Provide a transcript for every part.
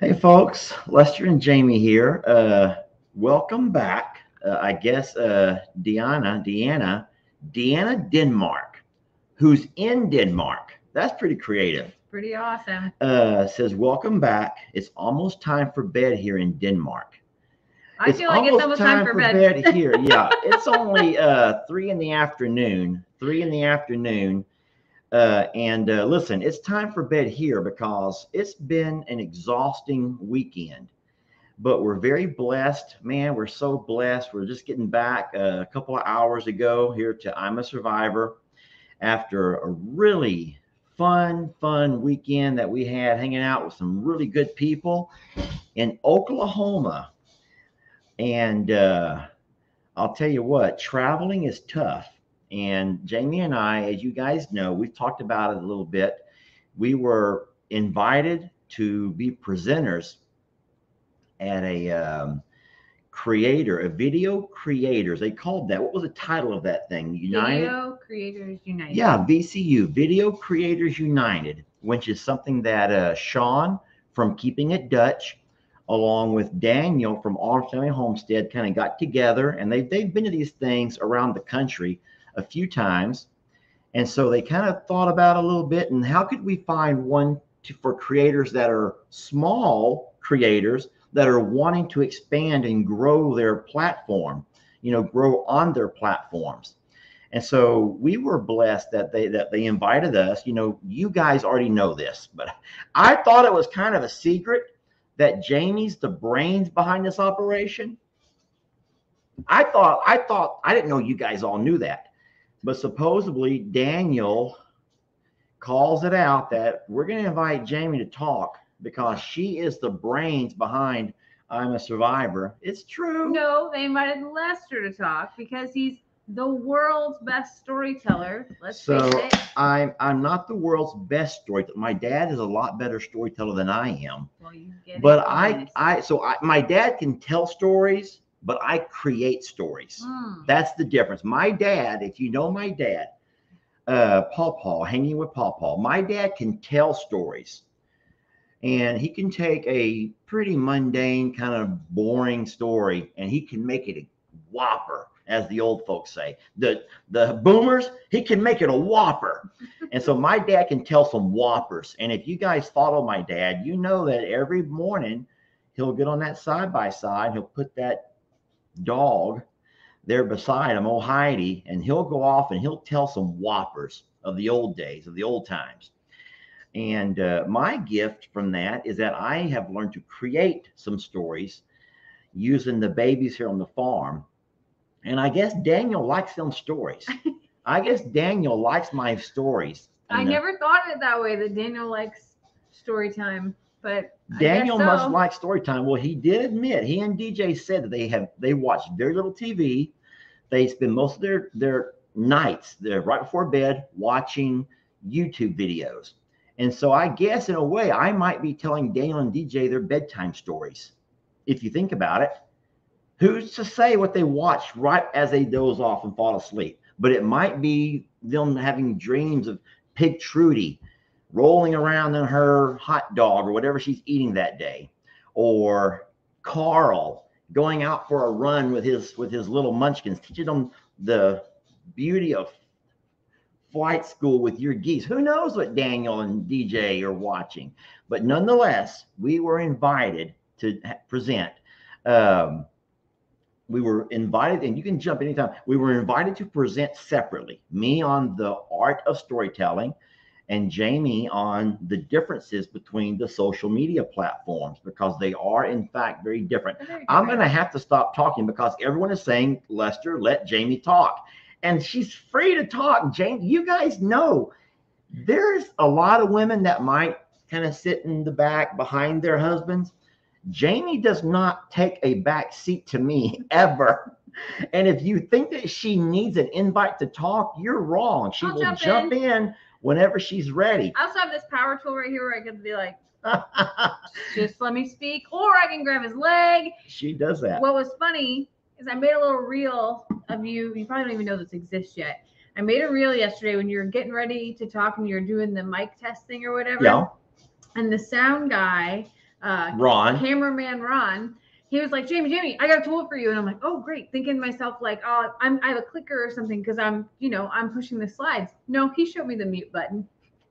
Hey, folks, Lester and Jamie here. Uh, welcome back. Uh, I guess uh, Deanna, Deanna, Deanna Denmark, who's in Denmark. That's pretty creative. Pretty awesome. Uh, says, Welcome back. It's almost time for bed here in Denmark. I feel like it's almost time, for bed. here. Yeah, it's only uh, three in the afternoon. Three in the afternoon. Uh, and uh, listen, it's time for bed here because it's been an exhausting weekend. But we're very blessed, man. We're so blessed. We're just getting back uh, a couple of hours ago here to I'm a Survivor after a really fun, fun weekend that we had hanging out with some really good people in Oklahoma. And uh, I'll tell you what, traveling is tough. And Jamie and I, as you guys know, we've talked about it a little bit. We were invited to be presenters at a um, creator, a video creators. They called that. What was the title of that thing? United. Video Creators United. Yeah, VCU, Video Creators United, which is something that uh, Sean from Keeping It Dutch, along with Daniel from Arms Family Homestead, kind of got together, and they they've been to these things around the country a few times. And so they kind of thought about a little bit and how could we find one to, for creators that are small creators that are wanting to expand and grow their platform, you know, grow on their platforms. And so we were blessed that they that they invited us. You know, you guys already know this, but I thought it was kind of a secret that Jamie's the brains behind this operation. I thought I thought I didn't know you guys all knew that. But supposedly Daniel calls it out that we're going to invite Jamie to talk because she is the brains behind I'm a Survivor. It's true. No, they invited Lester to talk because he's the world's best storyteller. Let's so I'm I'm not the world's best storyteller. My dad is a lot better storyteller than I am. Well, you get but I I so I, my dad can tell stories but I create stories. Mm. That's the difference. My dad, if you know my dad, uh, Paul Paul, hanging with Paul Paul, my dad can tell stories. And he can take a pretty mundane, kind of boring story and he can make it a whopper, as the old folks say. The the boomers, he can make it a whopper. and so my dad can tell some whoppers. And if you guys follow my dad, you know that every morning he'll get on that side by side, he'll put that dog there beside him, oh Heidi, and he'll go off and he'll tell some whoppers of the old days, of the old times. And uh, my gift from that is that I have learned to create some stories using the babies here on the farm. And I guess Daniel likes them stories. I guess Daniel likes my stories. I never thought of it that way that Daniel likes story time. But Daniel so. must like story time. Well, he did admit he and DJ said that they have they watch very little TV. They spend most of their their nights there right before bed watching YouTube videos. And so I guess in a way I might be telling Daniel and DJ their bedtime stories. If you think about it, who's to say what they watch right as they doze off and fall asleep? But it might be them having dreams of Pig Trudy rolling around in her hot dog or whatever she's eating that day, or Carl going out for a run with his with his little munchkins, teaching them the beauty of flight school with your geese. Who knows what Daniel and DJ are watching? But nonetheless, we were invited to present. Um, we were invited, and you can jump anytime. We were invited to present separately. Me on the art of storytelling, and Jamie on the differences between the social media platforms because they are, in fact, very different. Very I'm going to have to stop talking because everyone is saying, Lester, let Jamie talk. And she's free to talk. Jamie, you guys know there's a lot of women that might kind of sit in the back behind their husbands. Jamie does not take a back seat to me ever. And if you think that she needs an invite to talk, you're wrong. She I'll will jump, jump in. in whenever she's ready. I also have this power tool right here where I can be like, just let me speak, or I can grab his leg. She does that. What was funny is I made a little reel of you. You probably don't even know this exists yet. I made a reel yesterday when you were getting ready to talk and you're doing the mic testing or whatever. Yeah. And the sound guy uh, Ron. cameraman Ron, he was like, Jamie, Jamie, I got a tool for you. And I'm like, oh, great. Thinking to myself, like, oh, I'm, I have a clicker or something because I'm, you know, I'm pushing the slides. No, he showed me the mute button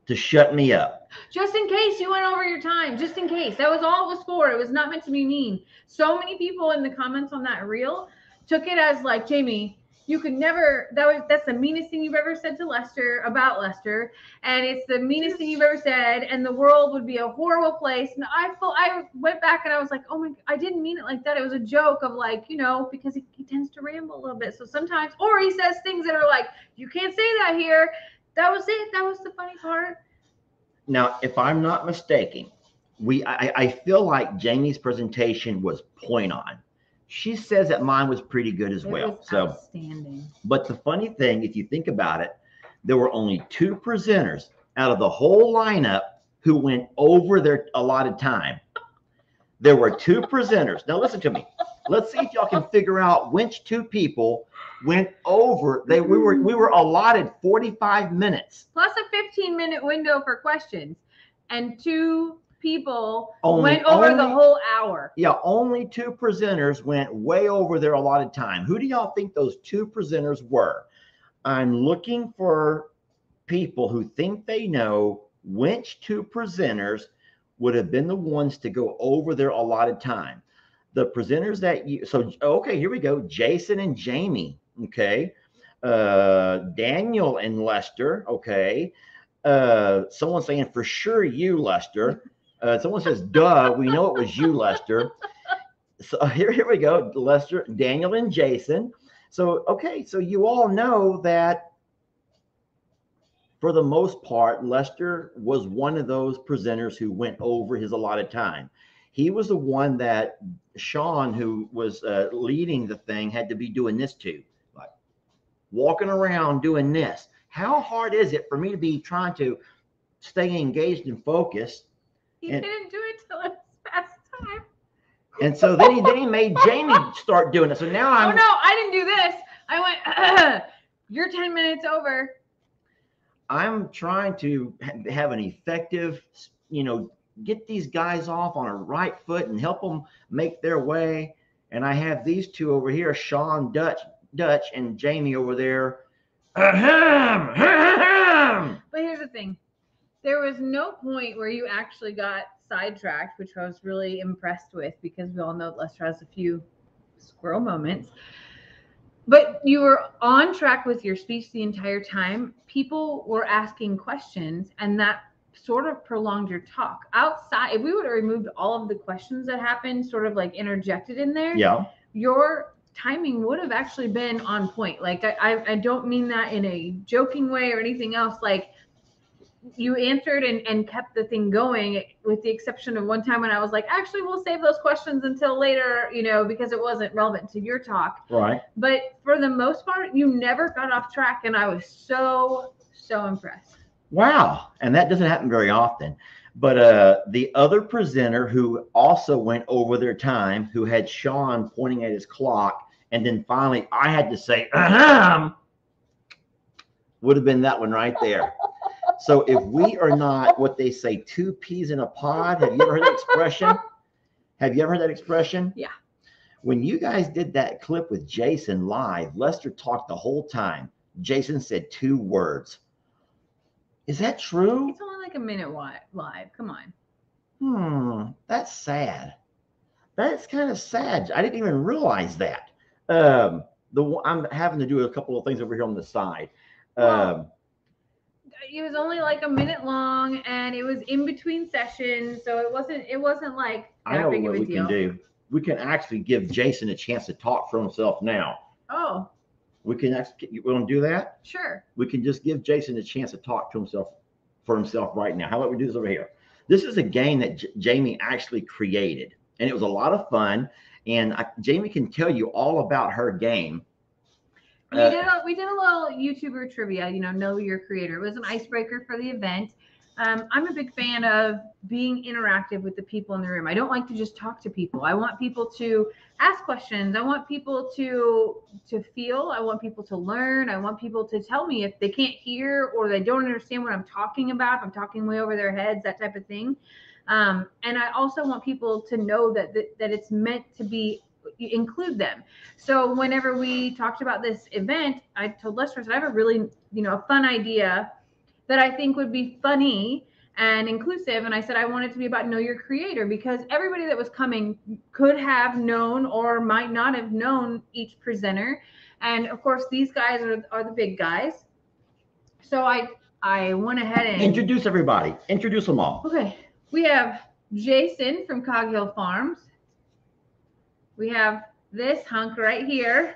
To shut me up. just in case you went over your time, just in case. That was all it was for. It was not meant to be mean. So many people in the comments on that reel took it as like, Jamie, you could never that was that's the meanest thing you've ever said to Lester about Lester. And it's the meanest thing you've ever said, and the world would be a horrible place. And I felt I went back and I was like, oh my I didn't mean it like that. It was a joke of like, you know, because he, he tends to ramble a little bit. So sometimes or he says things that are like, you can't say that here. That was it. That was the funny part. Now, if I'm not mistaken, we I, I feel like Jamie's presentation was point on. She says that mine was pretty good as It well. So, outstanding. but the funny thing, if you think about it, there were only two presenters out of the whole lineup who went over their allotted time. There were two presenters. Now listen to me. Let's see if y'all can figure out which two people went over. They we were we were allotted 45 minutes. plus a 15 minute window for questions and two people Only- went over the whole hour Yeah, only two presenters went way over their allotted time. Who do y'all think those two presenters were? I'm looking for people who think they know which two presenters would have been the ones to go over their allotted time. The presenters that you so okay, here we go. Jason and Jamie, okay. Uh Daniel and Lester, okay. Uh someone saying for sure you, Lester. Uh, someone says, duh, we know it was you, Lester. So here, here we go, Lester, Daniel, and Jason. So, okay, so you all know that for the most part, Lester was one of those presenters who went over his allotted time. He was the one that Sean, who was uh, leading the thing, had to be doing this to, like walking around doing this. How hard is it for me to be trying to stay engaged and focused? He And- didn't do it till it was past time And so then he then he made Jamie start doing it. So now oh I'm Oh no i didn't do this i went you're 10 minutes over I'm trying to have an effective, you know, get these guys off on a right foot and help them make their way. And I have these two over here, Sean Dutch, Dutch, and Jamie over there. Ahem, ahem. but here's the thing there was no point where you actually got sidetracked which i was really impressed with because we all know lester has a few squirrel moments but you were on track with your speech the entire time people were asking questions and that sort of prolonged your talk outside if we would have removed all of the questions that happened sort of like interjected in there Yeah. your timing would have actually been on point. Like I, I, I don't mean that in a joking way or anything else. Like you answered and, and kept the thing going with the exception of one time when I was like, actually we'll save those questions until later, you know, because it wasn't relevant to your talk. Right. But for the most part, you never got off track and I was so, so impressed. Wow. And that doesn't happen very often. But uh, the other presenter who also went over their time, who had Sean pointing at his clock, and then finally I had to say, ahem, would have been that one right there. So if we are not what they say, two peas in a pod, have you ever heard that expression? Have you ever heard that expression? Yeah. When you guys did that clip with Jason live, Lester talked the whole time. Jason said two words. Is that true? It's only like a minute live. Come on. Hmm, that's sad. That's kind of sad. I didn't even realize that. Um, the I'm having to do a couple of things over here on the side. Well, Um, it was only like a minute long and it was in between sessions so it wasn't it wasn't like I know what we deal can do. We can actually give Jason a chance to talk for himself now. oh We can actually, you want to do that? sure We can just give Jason a chance to talk to himself for himself right now. How about we do this over here? This is a game that J- Jamie actually created, and it was a lot of fun. And I, Jamie can tell you all about her game. We Uh, did a, we did a little youtuber trivia you know know your creator. It was an icebreaker for the event. Um, i'm a big fan of being interactive with the people in the room. I don't like to just talk to people. I want people to ask questions. I want people to to feel. I want people to learn. I want people to tell me if they can't hear or they don't understand what i'm talking about if i'm talking way over their heads that type of thing. Um, and I also want people to know that, that that it's meant to be include them. So whenever we talked about this event, I told Lester, I have a really, you know, a fun idea that I think would be funny and inclusive. And I said I want it to be about know your creator because everybody that was coming could have known or might not have known each presenter. And of course, these guys are, are the big guys. So I I went ahead and introduce everybody. Introduce them all. Okay. We have Jason from Cog Hill Farms. We have this hunk right here.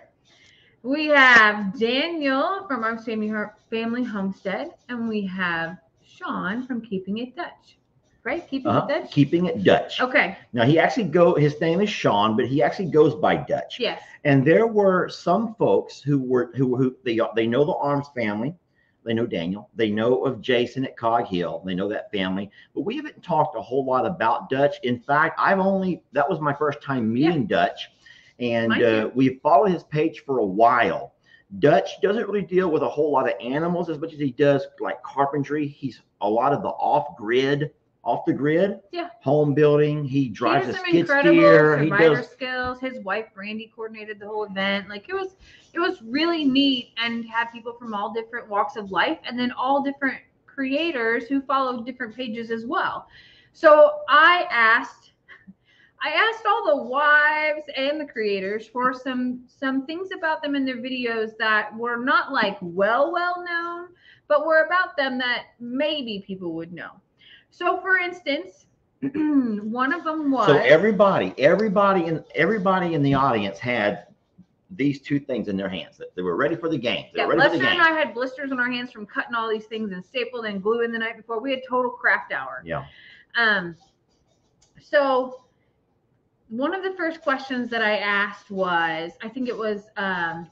We have Daniel from Arms family, family homestead, and we have Sean from Keeping It Dutch. Right? Keeping uh-huh. It Dutch? Keeping It Dutch. Okay. Now he actually go his name is Sean, but he actually goes by Dutch. Yes. And there were some folks who were who who they they know the Arms family. They know Daniel. They know of Jason at Cog Hill. They know that family. But we haven't talked a whole lot about Dutch. In fact, I've only, that was my first time meeting yeah. Dutch. And uh, we've followed his page for a while. Dutch doesn't really deal with a whole lot of animals as much as he does like carpentry. He's a lot of the off grid off the grid. Yeah. Home building. He drives he a skid steer. He does skills. His wife Brandy coordinated the whole event. Like it was, it was really neat and had people from all different walks of life, and then all different creators who followed different pages as well. So I asked. I asked all the wives and the creators for some some things about them in their videos that were not like well well known, but were about them that maybe people would know. So, for instance, one of them was. So everybody, everybody in everybody in the audience had these two things in their hands. That they were ready for the game. They yeah, ready Lester for the game. and I had blisters on our hands from cutting all these things and stapled and gluing the night before. We had total craft hour. Yeah. Um. So one of the first questions that I asked was, I think it was, um,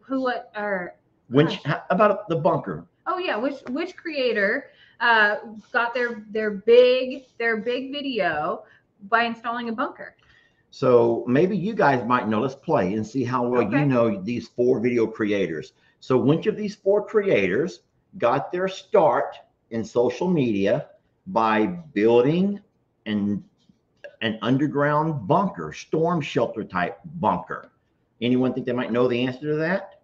who what or which about the bunker? Oh yeah, which which creator uh, got their their big their big video by installing a bunker. So maybe you guys might know. Let's play and see how well okay. you know these four video creators. So which of these four creators got their start in social media by building an an underground bunker, storm shelter type bunker? Anyone think they might know the answer to that?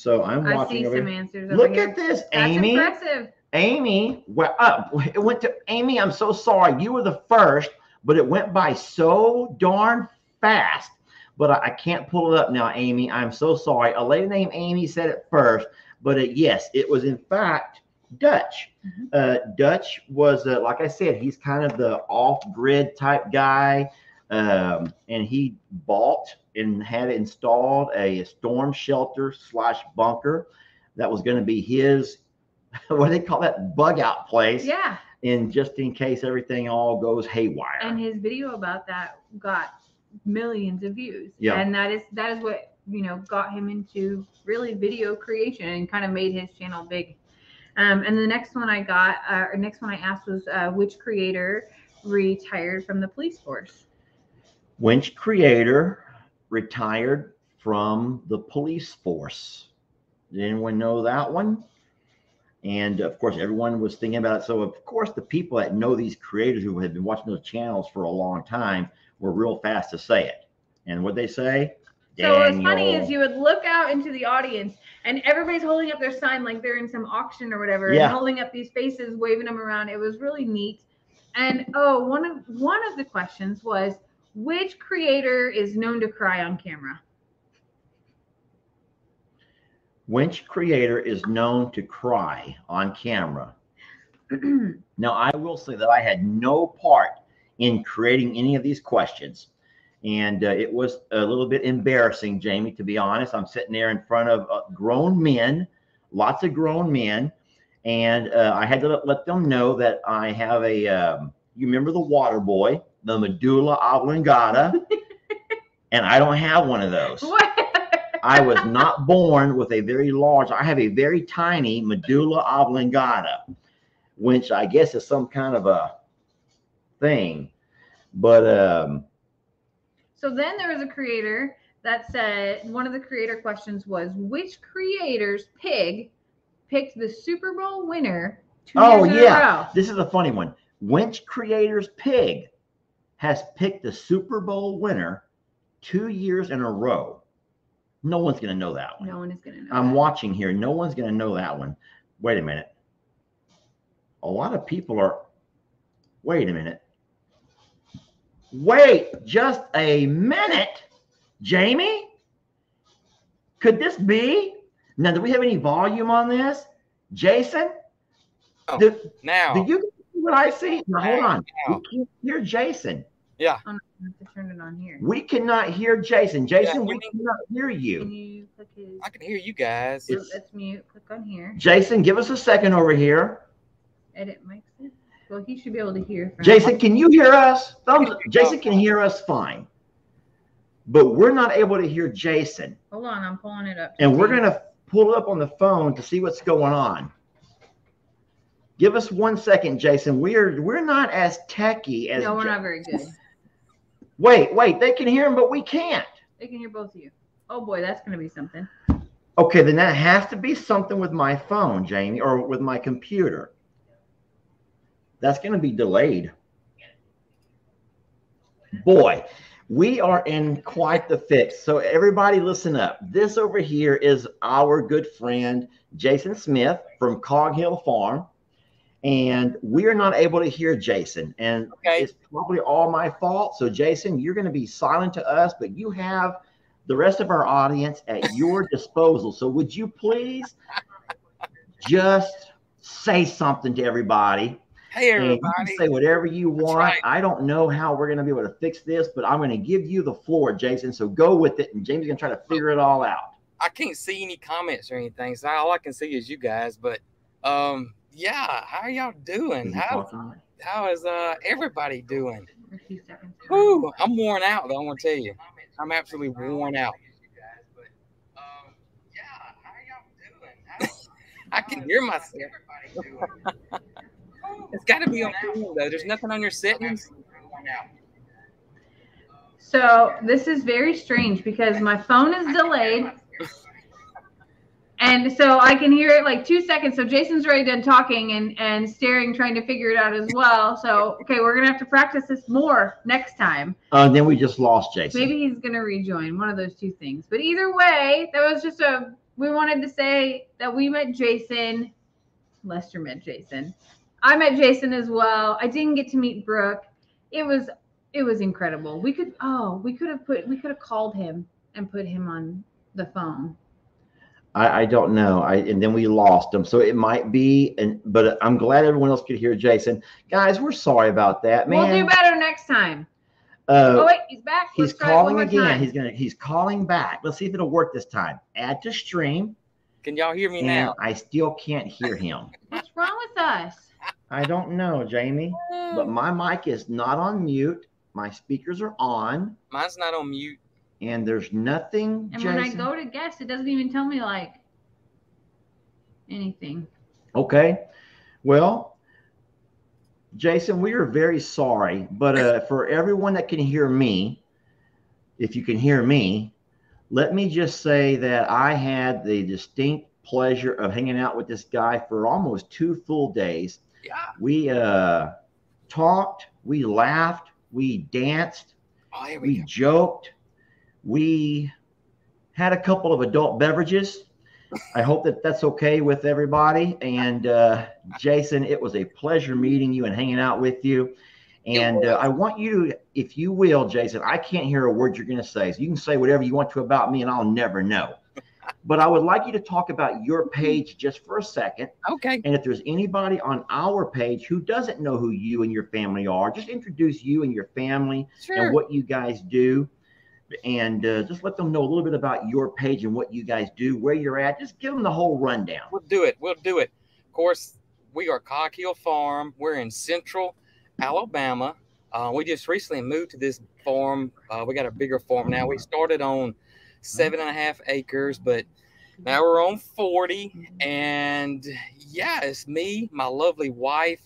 So I'm watching. I see some answers. Look at this, That's Amy. Impressive. Amy, well, uh, it went to Amy. I'm so sorry. You were the first, but it went by so darn fast. But I, I can't pull it up now, Amy. I'm so sorry. A lady named Amy said it first, but it, yes, it was in fact Dutch. Mm-hmm. Uh, Dutch was, uh, like I said, he's kind of the off grid type guy. Um, and he bought and had installed a storm shelter slash bunker that was going to be his what do they call that bug out place? Yeah. And just in case everything all goes haywire. And his video about that got millions of views. Yeah. And that is that is what you know got him into really video creation and kind of made his channel big. Um, and the next one I got, uh, or next one I asked was uh, which creator retired from the police force? Which creator retired from the police force? Did anyone know that one? And of course, everyone was thinking about it. So, of course, the people that know these creators who have been watching those channels for a long time were real fast to say it. And what they say? So what's funny is you would look out into the audience and everybody's holding up their sign like they're in some auction or whatever, yeah. and holding up these faces, waving them around. It was really neat. And oh, one of one of the questions was which creator is known to cry on camera? Which creator is known to cry on camera? now, I will say that I had no part in creating any of these questions. And uh, it was a little bit embarrassing, Jamie, to be honest. I'm sitting there in front of uh, grown men, lots of grown men. And uh, I had to let, them know that I have a, um, you remember the water boy, the medulla oblongata. and I don't have one of those. What? I was not born with a very large, I have a very tiny medulla oblongata, which I guess is some kind of a thing. But um so then there was a creator that said one of the creator questions was which creator's pig picked the Super Bowl winner oh yeah. This is a funny one. Winch Creators Pig has picked the Super Bowl winner two years in a row. No one's going to know that one. No one is gonna know. I'm that. watching here. No one's going to know that one. Wait a minute. A lot of people are. Wait a minute. Wait just a minute, Jamie. Could this be? Now, do we have any volume on this? Jason? Oh, do, Now, do you see what I see? Now, hold on. Now. We can't hear Jason. Yeah, oh, I'm gonna have to turn it on here. We cannot hear Jason. Jason, you we mean- cannot hear Can you. you click his? I can hear you guys. So let's oh, mute. Click on here. Jason, give us a second over here. Edit mic. Well, he should be able to hear. From Jason, can you hear us? Thumbs, Yes, Jason can. can hear us fine, but we're not able to hear Jason. Hold on, I'm pulling it up. to And we're gonna pull it up on the phone to see what's going on. Give us one second, Jason. We're we're not as techy as. No, we're Ja- not very good. Wait, wait. They can hear him, but we can't. They can hear both of you. Oh boy, that's gonna be something. Okay, then that has to be something with my phone, Jamie, or with my computer. That's going to be delayed. Boy, we are in quite the fix. So, everybody, listen up. This over here is our good friend, Jason Smith from Cog Hill Farm. And we are not able to hear Jason. And Okay. it's probably all my fault. So, Jason, you're going to be silent to us, but you have the rest of our audience at your disposal. So, would you please just say something to everybody? Hey, And you can everybody. say whatever you want. right. I don't know how we're going to be able to fix this, but I'm going to give you the floor, Jason. So go with it, and James is going to try to figure it all out. I can't see any comments or anything, so all I can see is you guys. But um, yeah, how are y'all doing? How how is uh everybody doing? Whew, I'm worn out though. I want to tell you, I'm absolutely worn out. I can hear myself. it's got to be on though. There's nothing on your settings. So this is very strange because my phone is delayed. And so I can hear it like two seconds. So Jason's already done talking and, and staring, trying to figure it out as well. So, okay, we're going to have to practice this more next time. Uh, then we just lost Jason. Maybe he's going to rejoin one of those two things. But either way, that was just a, we wanted to say that we met Jason. Lester met Jason. I met Jason as well. I didn't get to meet Brooke. It was, it was incredible. We could, oh, we could have put, we could have called him and put him on the phone. I, I don't know. I and then we lost him. So it might be, and but I'm glad everyone else could hear Jason. Guys, we're sorry about that, man. We'll do better next time. Uh, oh wait, he's back. he's Let's try it one calling again. time. He's gonna he's calling back. Let's see if it'll work this time. Add to stream, Can y'all hear me and now? I still can't hear him. What's wrong with us? I don't know, Jamie. But my mic is not on mute. My speakers are on, Mine's not on mute. And there's nothing. And Jason. when I go to guess, it doesn't even tell me like anything. Okay. Well, Jason, we are very sorry, but uh, for everyone that can hear me, if you can hear me, let me just say that I had the distinct pleasure of hanging out with this guy for almost two full days. Yeah. We uh, talked, we laughed, we danced, Oh, here we we go. joked, we had a couple of adult beverages. I hope that that's okay with everybody. And uh, Jason, it was a pleasure meeting you and hanging out with you. And uh, I want you, if you will, Jason, I can't hear a word you're going to say. So you can say whatever you want to about me, and I'll never know. But I would like you to talk about your page just for a second. Okay. And if there's anybody on our page who doesn't know who you and your family are, just introduce you and your family Sure. and what you guys do. And uh, just let them know a little bit about your page and what you guys do, where you're at. Just give them the whole rundown. We'll do it. We'll do it. Of course, we are Cog Hill Farm. We're in central Alabama. Uh, we just recently moved to this farm. Uh, we got a bigger farm now. We started on seven and a half acres, but now we're on 40. And yeah, it's me, my lovely wife,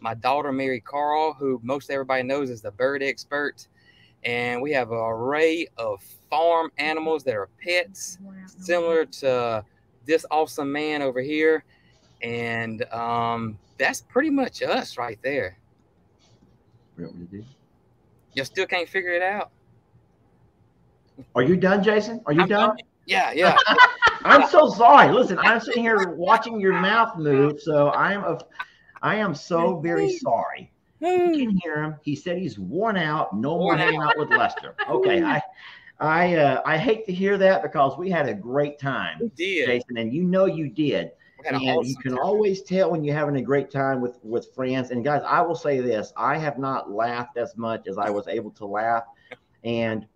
my daughter, Mary Carl, who most everybody knows is the bird expert. And we have an array of farm animals that are pets similar to this awesome man over here. And um, that's pretty much us right there. What do you do? You still can't figure it out. Are you done, Jason? Are you I'm done? done. Yeah, yeah. I'm so sorry. Listen, I'm sitting here watching your mouth move, so I'm a, I am so very sorry. You can hear him. He said he's worn out. No more hanging out with Lester. Okay, I, I, uh, I hate to hear that because we had a great time, we did. Jason, and you know you did. We had an And awesome you can time. always tell when you're having a great time with with friends. And guys, I will say this: I have not laughed as much as I was able to laugh, and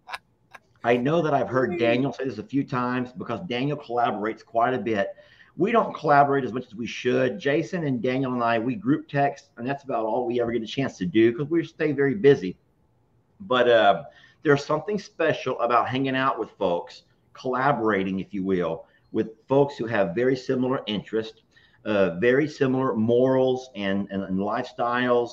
I know that I've heard Daniel say this a few times because Daniel collaborates quite a bit. We don't collaborate as much as we should. Jason and Daniel and I, we group text, and that's about all we ever get a chance to do because we stay very busy. But uh, there's something special about hanging out with folks, collaborating, if you will, with folks who have very similar interests, uh, very similar morals and, and, and lifestyles.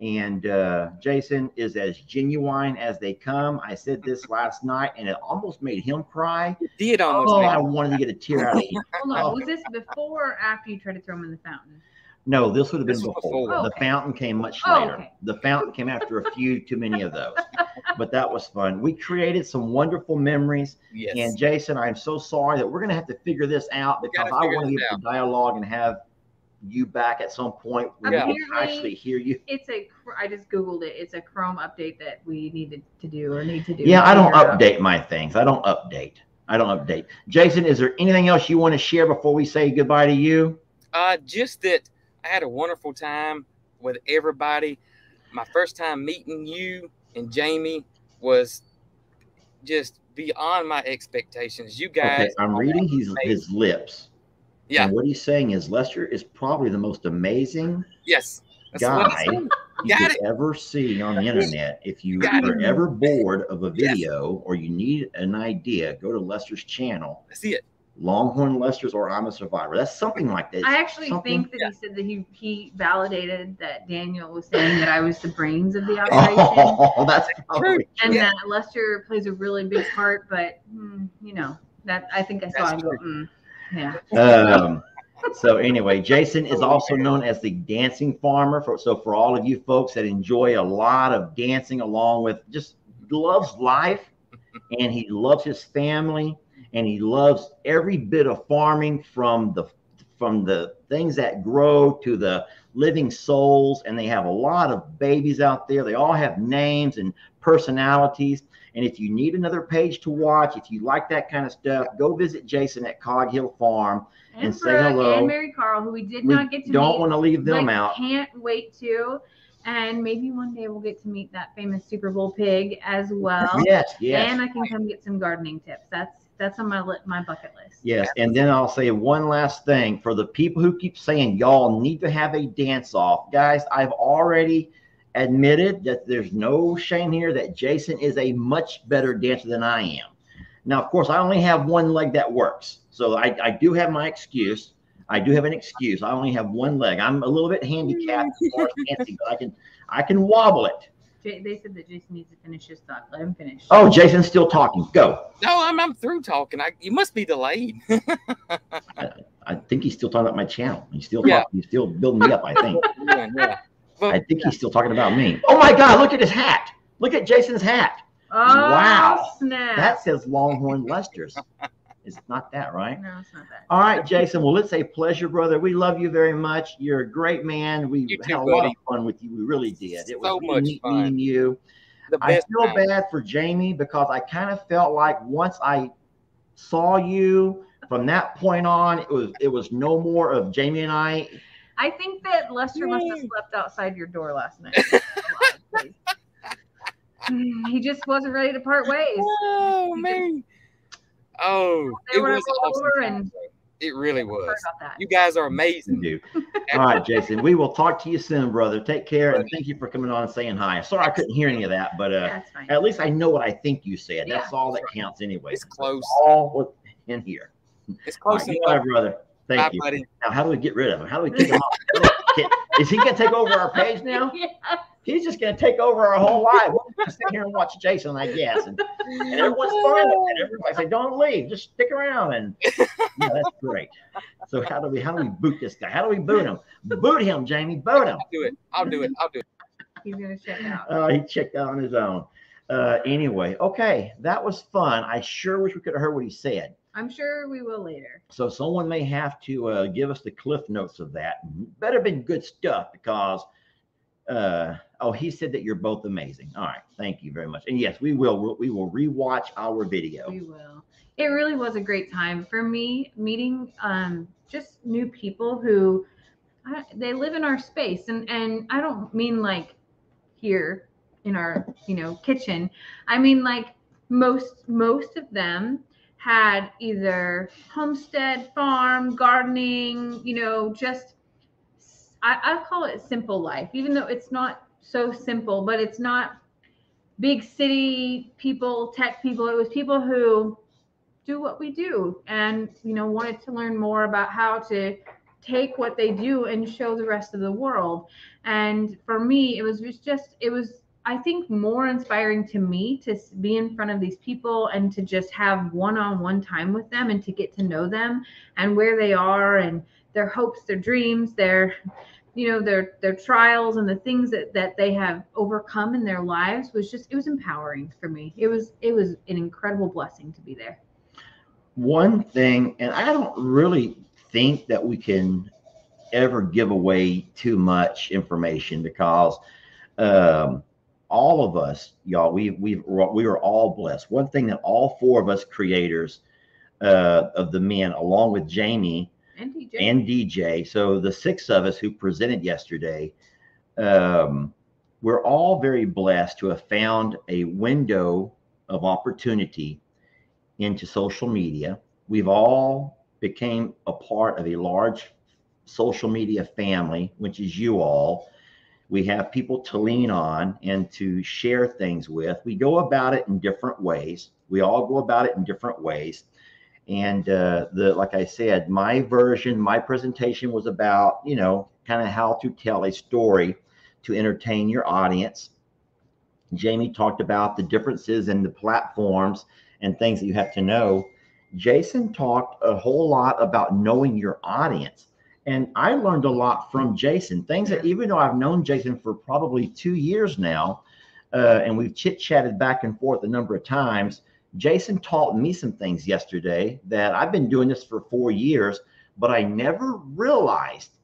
And uh, Jason is as genuine as they come. I said this last night, and it almost made him cry. It did almost. Oh, I wanted to get a tear out of him. Hold Oh. Was this before or after you tried to throw him in the fountain? No, this would have been This before. before. The Okay. fountain came much Oh, later. okay. The fountain came after a few too many of those. But that was fun. We created some wonderful memories. yes. And Jason, I'm so sorry that we're going to have to figure this out because I want to this get the dialogue and have you back at some point when Yeah. we can actually hear you. It's a I just googled it. It's a Chrome update that we needed to do or need to do. Yeah, I don't figure it out. update my things. I don't update. I don't update. Jason, is there anything else you want to share before we say goodbye to you? Uh, just that I had a wonderful time with everybody. My first time meeting you and Jamie was just beyond my expectations. You guys, Okay, I'm reading his his lips. Yeah. And what he's saying is Lester is probably the most amazing Yes, that's guy you Got could ever see on the internet. If you Got are it. ever bored of a Yes. video or you need an idea, go to Lester's channel, See it. Longhorn Lester's or I'm a Survivor. That's something like that. I actually Something- think that he said that he he validated that Daniel was saying that I was the brains of the operation, Oh, that's probably and Yeah. that Lester plays a really big part. But hmm, you know that I think I saw That's him go. Mm, yeah. um, so anyway, Jason is also known as the dancing farmer. For so for all of you folks that enjoy a lot of dancing, along with just loves life, and he loves his family, and he loves every bit of farming from the from the things that grow to the living souls. And they have a lot of babies out there. They all have names and personalities. And if you need another page to watch, if you like that kind of stuff, go visit Jason at Cog Hill Farm. And, And say hello. And Mary Carl, who we did We not get to meet, don't meet. want to leave them out. Can't wait to. And maybe one day we'll get to meet that famous Super Bowl pig as well. Yes, yes. And I can come get some gardening tips. That's that's on my my bucket list. Yes, and then I'll say one last thing for the people who keep saying y'all need to have a dance off. Guys, I've already admitted that there's no shame here that Jason is a much better dancer than I am. Now, of course, I only have one leg that works. So I, I do have my excuse. I do have an excuse. I only have one leg. I'm a little bit handicapped as far as dancing, but I can I can wobble it. J- they said that Jason needs to finish his thought. Let him finish. Oh, Jason's still talking. Go. No, I'm, I'm through talking. I, you must be delayed. I think he's still talking about my channel. He's still Yeah. talking, he's still building me up, I think. yeah, yeah. But I think he's still talking about me. Oh my God, look at his hat. Look at Jason's hat. Oh, Wow. Snap. That says Longhorn Lester's. It's not that, right? no, it's not that. All right, Jason. Well, it's a pleasure, brother. We love you very much. You're a great man. We You had too, a lot of fun with you. We really did. It was So really much neat fun. meeting you. the I feel time. bad for Jamie because I kind of felt like once I saw you from that point on, it was it was no more of Jamie and I. I think that Lester must have slept outside your door last night. he just wasn't ready to part ways. Oh man. Oh, They it were was awesome. over and- It really was. You guys are amazing. do. All right, Jason. We will talk to you soon, brother. Take care, and thank you for coming on and saying hi. Sorry I couldn't hear any of that, but uh, That's fine. at least I know what I think you said. That's all that counts, anyway. It's close. All in here. It's close right, enough. goodbye, brother. Thank Bye, you. buddy. Now, how do we get rid of him? How do we kick him off? Can- Is he gonna take over our page now? Yeah. He's just gonna take over our whole life. We're gonna sit here and watch Jason, I guess. And, and everyone's fine with it. Everybody say, "Don't leave, just stick around." And yeah, that's great. So how do we how do we boot this guy? How do we boot him? Boot him, Jamie. Boot him. I'll do it. I'll do it. I'll do it. He's gonna check out. Uh, he checked out on his own. Uh, anyway, okay, that was fun. I sure wish we could have heard what he said. I'm sure we will later. So someone may have to uh, give us the cliff notes of that. Better been good stuff because uh, oh, he said that you're both amazing. All right, thank you very much. And yes, we will we will rewatch our video. We will. It really was a great time for me meeting um, just new people who I, they live in our space, and and I don't mean like here in our you know kitchen. I mean like most most of them had either homestead, farm, gardening, you know, just I, I call it simple life, even though it's not so simple, but it's not big city people, tech people. It was people who do what we do and you know wanted to learn more about how to take what they do and show the rest of the world. And for me, it was just it was I think more inspiring to me to be in front of these people and to just have one-on-one time with them and to get to know them and where they are and their hopes, their dreams, their you know their their trials and the things that that they have overcome in their lives was just it was empowering for me. It was it was an incredible blessing to be there. One thing, and I don't really think that we can ever give away too much information because um, all of us, y'all, we we we are all blessed. One thing that all four of us creators uh, of the men, along with Jamie And DJ. and DJ, so the six of us who presented yesterday, um, we're all very blessed to have found a window of opportunity into social media. We've all became a part of a large social media family, which is you all. We have people to lean on and to share things with. We go about it in different ways. We all go about it in different ways. And uh, the like I said, my version, my presentation was about you know kind of how to tell a story to entertain your audience. Jamie talked about the differences in the platforms and things that you have to know. Jason talked a whole lot about knowing your audience. And I learned a lot from Jason, things that even though I've known Jason for probably two years now, uh, and we've chit chatted back and forth a number of times, Jason taught me some things yesterday that I've been doing this for four years, but I never realized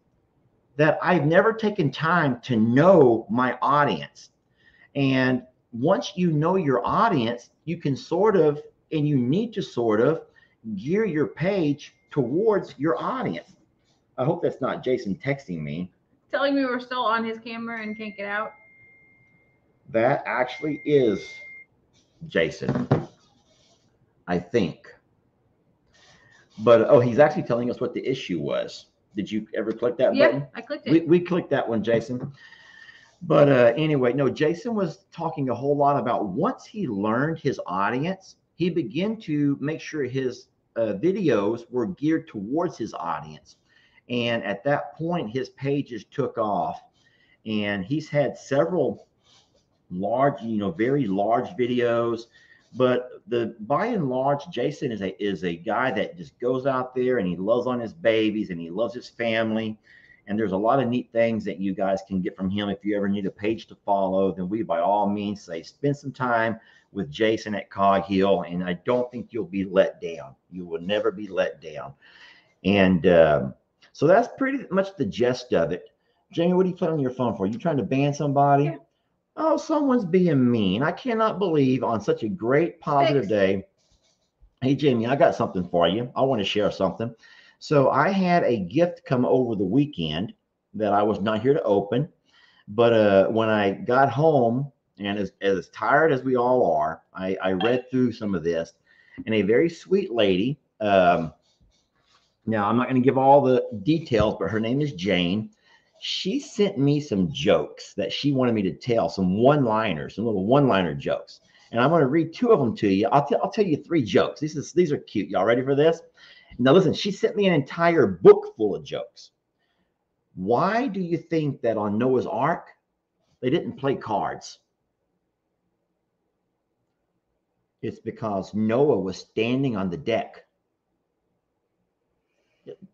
that I've never taken time to know my audience. And once you know your audience, you can sort of, and you need to sort of gear your page towards your audience. I hope that's not Jason texting me. Telling me we're still on his camera and can't get out. That actually is Jason, I think. But oh, he's actually telling us what the issue was. Did you ever click that Yeah, button? I clicked We, it. we clicked that one, Jason. But uh, anyway, no, Jason was talking a whole lot about once he learned his audience, he began to make sure his uh, videos were geared towards his audience. And at that point, his pages took off. And he's had several large, you know, very large videos. But the by and large, Jason is a is a guy that just goes out there and he loves on his babies and he loves his family. And there's a lot of neat things that you guys can get from him. If you ever need a page to follow, then we by all means say spend some time with Jason at Cog Hill, and I don't think you'll be let down. You will never be let down. And um, so that's pretty much the gist of it. Jamie, what are you playing on your phone for? Are You trying to ban somebody? Yeah. Oh, someone's being mean. I cannot believe on such a great positive Fix. day. Hey, Jamie, I got something for you. I want to share something. So I had a gift come over the weekend that I was not here to open. But uh, when I got home, and as, as tired as we all are, I, I read through some of this, and a very sweet lady. Um, now, I'm not going to give all the details, but her name is Jane. She sent me some jokes that she wanted me to tell, some one liners, some little one liner jokes. And I'm going to read two of them to you. I'll, t- I'll tell you three jokes. These, is, these are cute. Y'all ready for this? Now, listen, she sent me an entire book full of jokes. Why do you think that on Noah's Ark, they didn't play cards? It's because Noah was standing on the deck.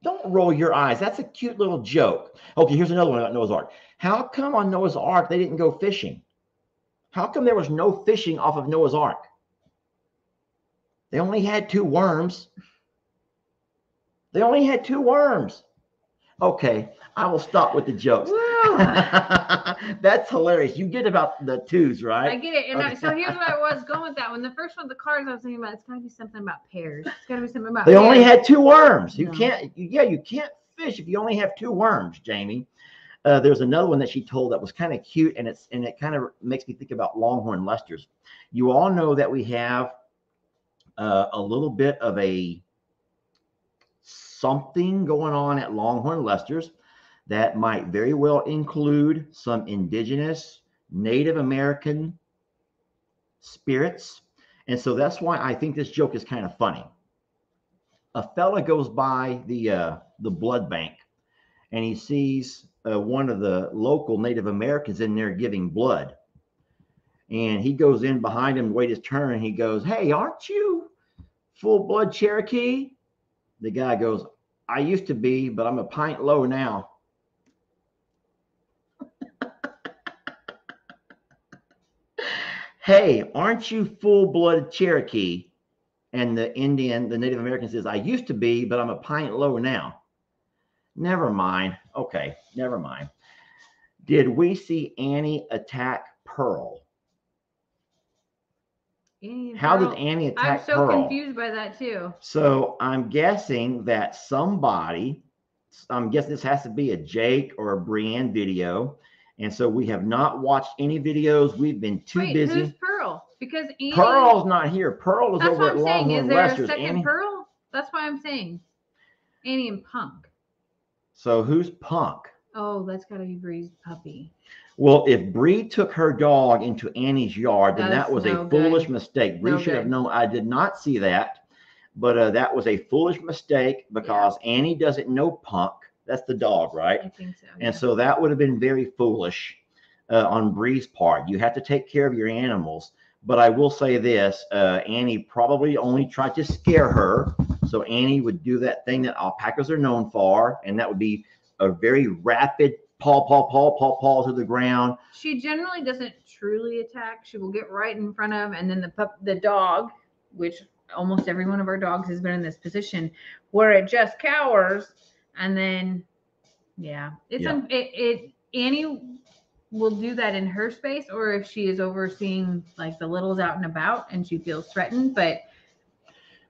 Don't roll your eyes. That's a cute little joke. Okay, here's another one about Noah's Ark. How come on Noah's Ark they didn't go fishing? How come there was no fishing off of Noah's Ark? They only had two worms. They only had two worms. Okay, I will stop with the jokes. That's hilarious. You get about the twos, right? I get it. And I, so here's what I was going with that. When the first one, the cards I was thinking about it's got to be something about pears. It's got to be something about They only had two worms. You No. can't, you- yeah, you can't fish if you only have two worms, Jami. Uh, there's another one that she told that was kind of cute, and it's and it kind of makes me think about Longhorn Lesters. You all know that we have uh, a little bit of a something going on at Longhorn Lesters that might very well include some indigenous Native American spirits. And so that's why I think this joke is kind of funny. A fella goes by the uh, the blood bank and he sees uh, one of the local Native Americans in there giving blood. And he goes in behind him, wait his turn, and he goes, Hey, aren't you full blood Cherokee? The guy goes, I used to be, but I'm a pint low now. Hey, aren't you full blooded Cherokee? And the Indian, the Native American says, I used to be, but I'm a pint low now. Never mind. Okay, never mind. Did we see Annie attack Pearl? Annie How did Pearl- Annie I'm so Pearl? confused by that too. So I'm guessing that somebody, I'm guessing this has to be a Jake or a Brienne video. And so we have not watched any videos. We've been too Wait, busy. who's Pearl? Because Annie. Pearl's not here. Pearl is That's over what at I'm saying. Is there a second Annie. Pearl? That's why I'm saying Annie and Punk. So who's Punk? Oh, that's got to be Bree's puppy. Well, if Bree took her dog into Annie's yard, then That's that was no a foolish mistake. Bree No should have known. I did not see that, but uh, that was a foolish mistake because Annie doesn't know Punk. That's the dog, right? I think so. And so that would have been very foolish uh, on Bree's part. You have to take care of your animals. But I will say this uh, Annie probably only tried to scare her. So Annie would do that thing that alpacas are known for, and that would be a very rapid paw, paw, paw, paw, paw to the ground. she generally doesn't truly attack. She will get right in front of, and then the pup, the dog, which almost every one of our dogs has been in this position, where it just cowers, and then, yeah, it's Yeah. un- it, it Annie will do that in her space, or if she is overseeing like the littles out and about and she feels threatened. But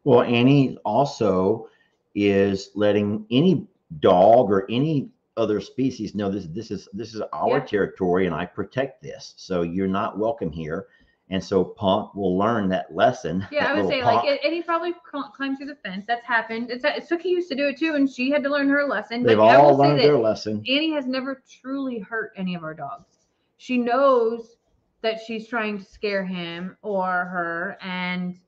Well, Annie also is letting any dog or any other species know this this is this is our Yeah. territory and I protect this. So you're not welcome here. And so Punk will learn that lesson. yeah, that I would say Punk. like, and he probably climbed through the fence. That's happened. It's it's Suki used to do it too, and she had to learn her lesson. they've but all learned their lesson. Annie has never truly hurt any of our dogs. She knows that she's trying to scare him or her, and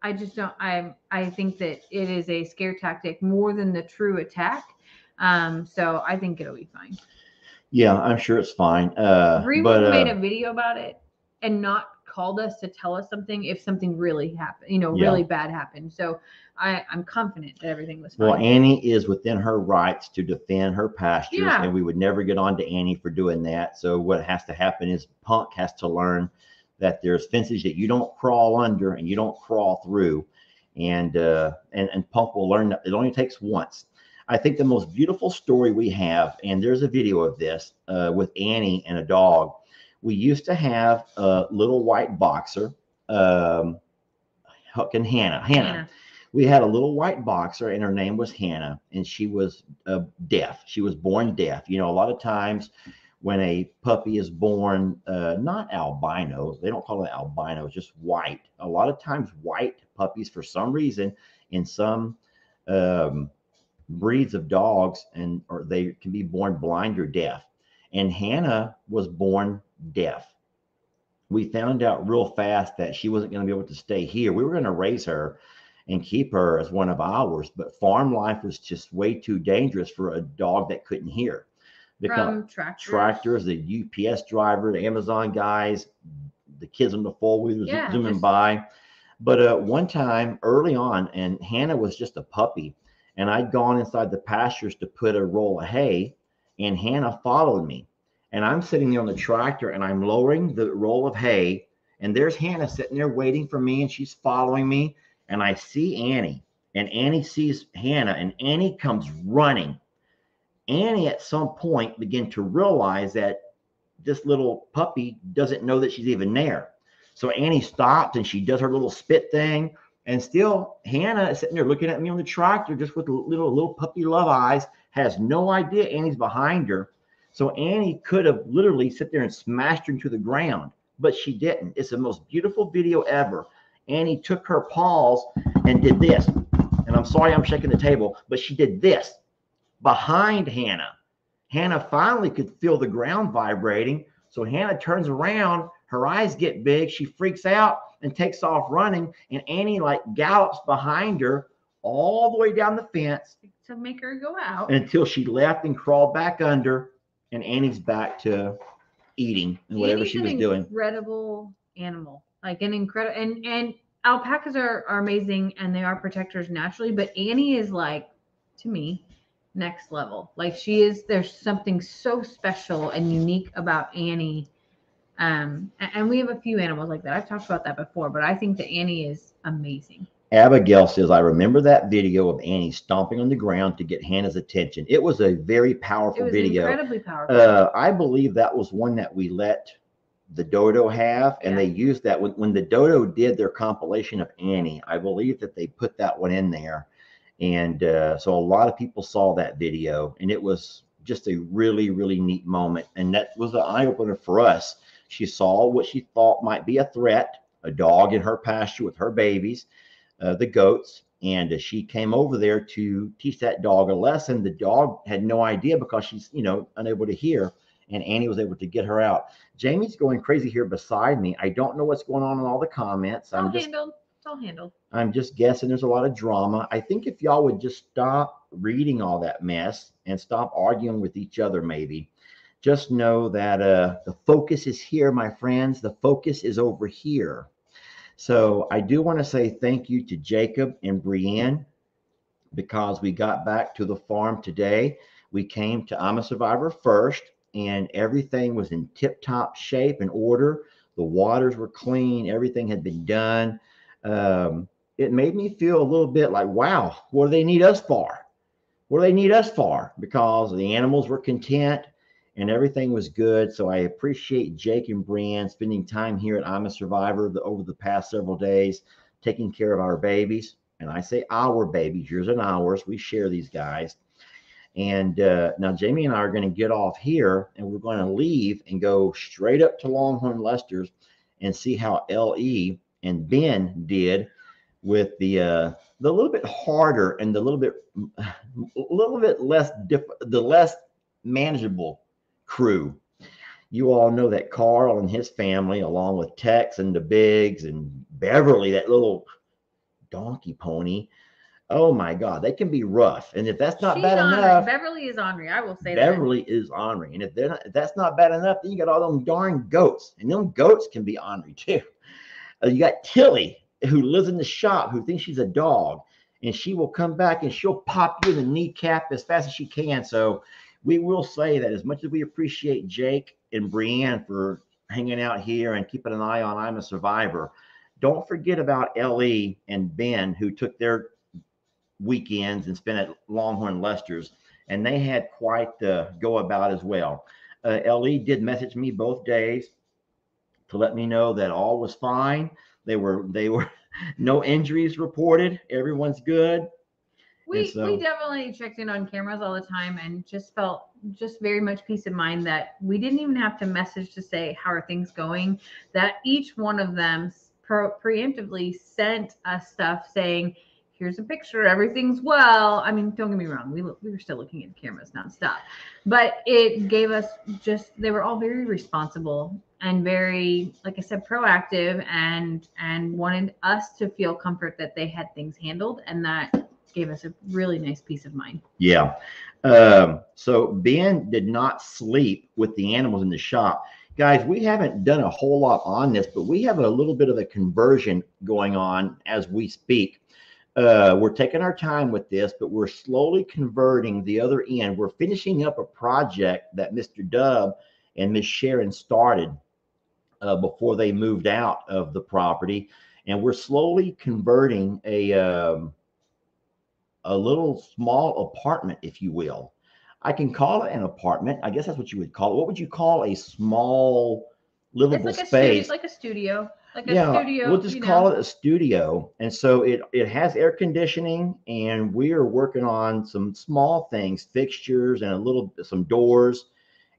I just don't. I I think that it is a scare tactic more than the true attack. Um, so I think it'll be fine. Yeah, I'm sure it's fine. Uh, but uh, made a video about it and not called us to tell us something if something really happened, you know, Yeah. really bad happened. So I I'm confident that everything was fine. well, Annie is within her rights to defend her pastures, Yeah. and we would never get on to Annie for doing that. So what has to happen is Punk has to learn that there's fences that you don't crawl under and you don't crawl through, and uh, and and Punk will learn that it only takes once. I think the most beautiful story we have, and there's a video of this uh, with Annie and a dog. We used to have a little white boxer, um, Huck and Hannah. Hannah Hannah. we had a little white boxer and her name was Hannah and she was uh, deaf. She was born deaf. You know, a lot of times when a puppy is born uh, not albino, they don't call it albino, just white. A lot of times white puppies for some reason in some um, breeds of dogs and or they can be born blind or deaf. And Hannah was born deaf. We found out real fast that she wasn't going to be able to stay here. We were going to raise her and keep her as one of ours. But farm life was just way too dangerous for a dog that couldn't hear. Because From tractors. tractors, the UPS driver, the Amazon guys, the kids on the four wheelers Yeah, zooming just- by. But uh, one time early on, and Hannah was just a puppy, and I'd gone inside the pastures to put a roll of hay, and Hannah followed me. And I'm sitting there on the tractor and I'm lowering the roll of hay, and there's Hannah sitting there waiting for me, and she's following me. And I see Annie, and Annie sees Hannah, and Annie comes running. Annie at some point began to realize that this little puppy doesn't know that she's even there. So Annie stopped and she does her little spit thing. And still, Hannah is sitting there looking at me on the tractor just with little little puppy love eyes, has no idea Annie's behind her. So Annie could have literally sit there and smashed her into the ground, but she didn't. It's the most beautiful video ever. Annie took her paws and did this. And I'm sorry I'm shaking the table, but she did this behind Hannah. Hannah finally could feel the ground vibrating. So Hannah turns around, her eyes get big, she freaks out and takes off running. And Annie like gallops behind her all the way down the fence to make her go out until she left and crawled back under. And Annie's back to eating and whatever Annie's she was doing. Incredible animal, like an incredible and and alpacas are, are amazing and they are protectors naturally, but Annie is like to me next level. Like she is there's something so special and unique about Annie. Um and we have a few animals like that. I've talked about that before, but I think that Annie is amazing. Abigail says, I remember that video of Annie stomping on the ground to get Hannah's attention. It was a very It powerful was video. incredibly powerful. Uh, I believe that was one that we let the dodo have, and Yeah. they used that when, when the dodo did their compilation of Annie. I believe that they put that one in there, and uh, so a lot of people saw that video, and it was just a really really neat moment, and that was an eye opener for us. She saw what she thought might be a threat, a dog in her pasture with her babies, uh, the goats. And uh, she came over there to teach that dog a lesson. The dog had no idea because she's, you know, unable to hear and Annie was able to get her out. Jami's going crazy here beside me. I don't know what's going on in all the comments. I'm just handled. It's all handled. I'm just guessing there's a lot of drama. I think if y'all would just stop reading all that mess and stop arguing with each other maybe. Just know that uh the focus is here, my friends. The focus is over here. So I do want to say thank you to Jacob and Brienne because we got back to the farm today. We came to I'm a Survivor first, and everything was in tip top shape and order. The waters were clean, everything had been done. Um, it made me feel a little bit like, wow, what do they need us for? What do they need us for? Because the animals were content and everything was good. So I appreciate Jake and Brienne spending time here at I'm a Survivor the, over the past several days, taking care of our babies. And I say our babies, yours and ours. We share these guys. And uh, now Jami and I are going to get off here and we're going to leave and go straight up to Longhorn Lester's and see how LE and Ben did with the uh, the little bit harder and the little bit a little bit less diff- the less manageable crew. You all know that Carl and his family, along with Tex and the Bigs and Beverly, that little donkey pony. Oh my God, they can be rough. And if that's not She's bad ornery. enough, Beverly is ornery. I will say that Beverly is ornery. And if they're not, if that's not bad enough, then you got all them darn goats. And them goats can be ornery too. Uh, you got Tilly, who lives in the shop, who thinks she's a dog. And she will come back and she'll pop you in the kneecap as fast as she can. So we will say that as much as we appreciate Jake and Brienne for hanging out here and keeping an eye on I'm a Survivor, don't forget about Ellie and Ben, who took their weekends and spent at Longhorn Lester's and they had quite the go about as well. Uh, LE did message me both days to let me know that all was fine. They were they were no injuries reported. Everyone's good. We so- we um, definitely checked in on cameras all the time and just felt just very much peace of mind that we didn't even have to message to say how are things going. That each one of them pro- preemptively sent us stuff saying, "Here's a picture. Everything's well." I mean, don't get me wrong. We we were still looking at cameras nonstop, but it gave us just they were all very responsible and very like i said proactive and and wanted us to feel comfort that they had things handled and that gave us a really nice peace of mind Yeah. Um, so Ben did not sleep with the animals in the shop. Guys, we haven't done a whole lot on this, but we have a little bit of a conversion going on as we speak. uh, we're taking our time with this, but we're slowly converting the other end. We're finishing up a project that Mr. Dub and Miss Sharon started uh, before they moved out of the property, and we're slowly converting a um, a little small apartment, if you will. I can call it an apartment. I guess that's what you would call it. What would you call a small livable It's like a studio, like a studio, like a yeah, studio. we'll just call know. it a studio. And so it it has air conditioning, and we are working on some small things, fixtures, and a little some doors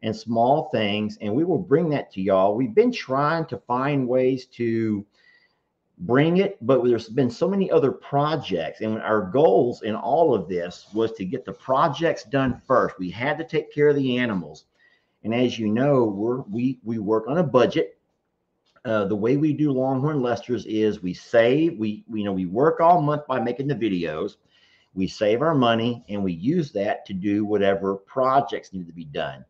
and small things, and we will bring that to y'all. We've been trying to find ways to bring it, but there's been so many other projects, and our goals in all of this was to get the projects done first. We had to take care of the animals, and as you know, we're we we work on a budget uh, the way we do Longhorn Lester's is we save, we, we, you know, we work all month by making the videos, we save our money, and we use that to do whatever projects need to be done.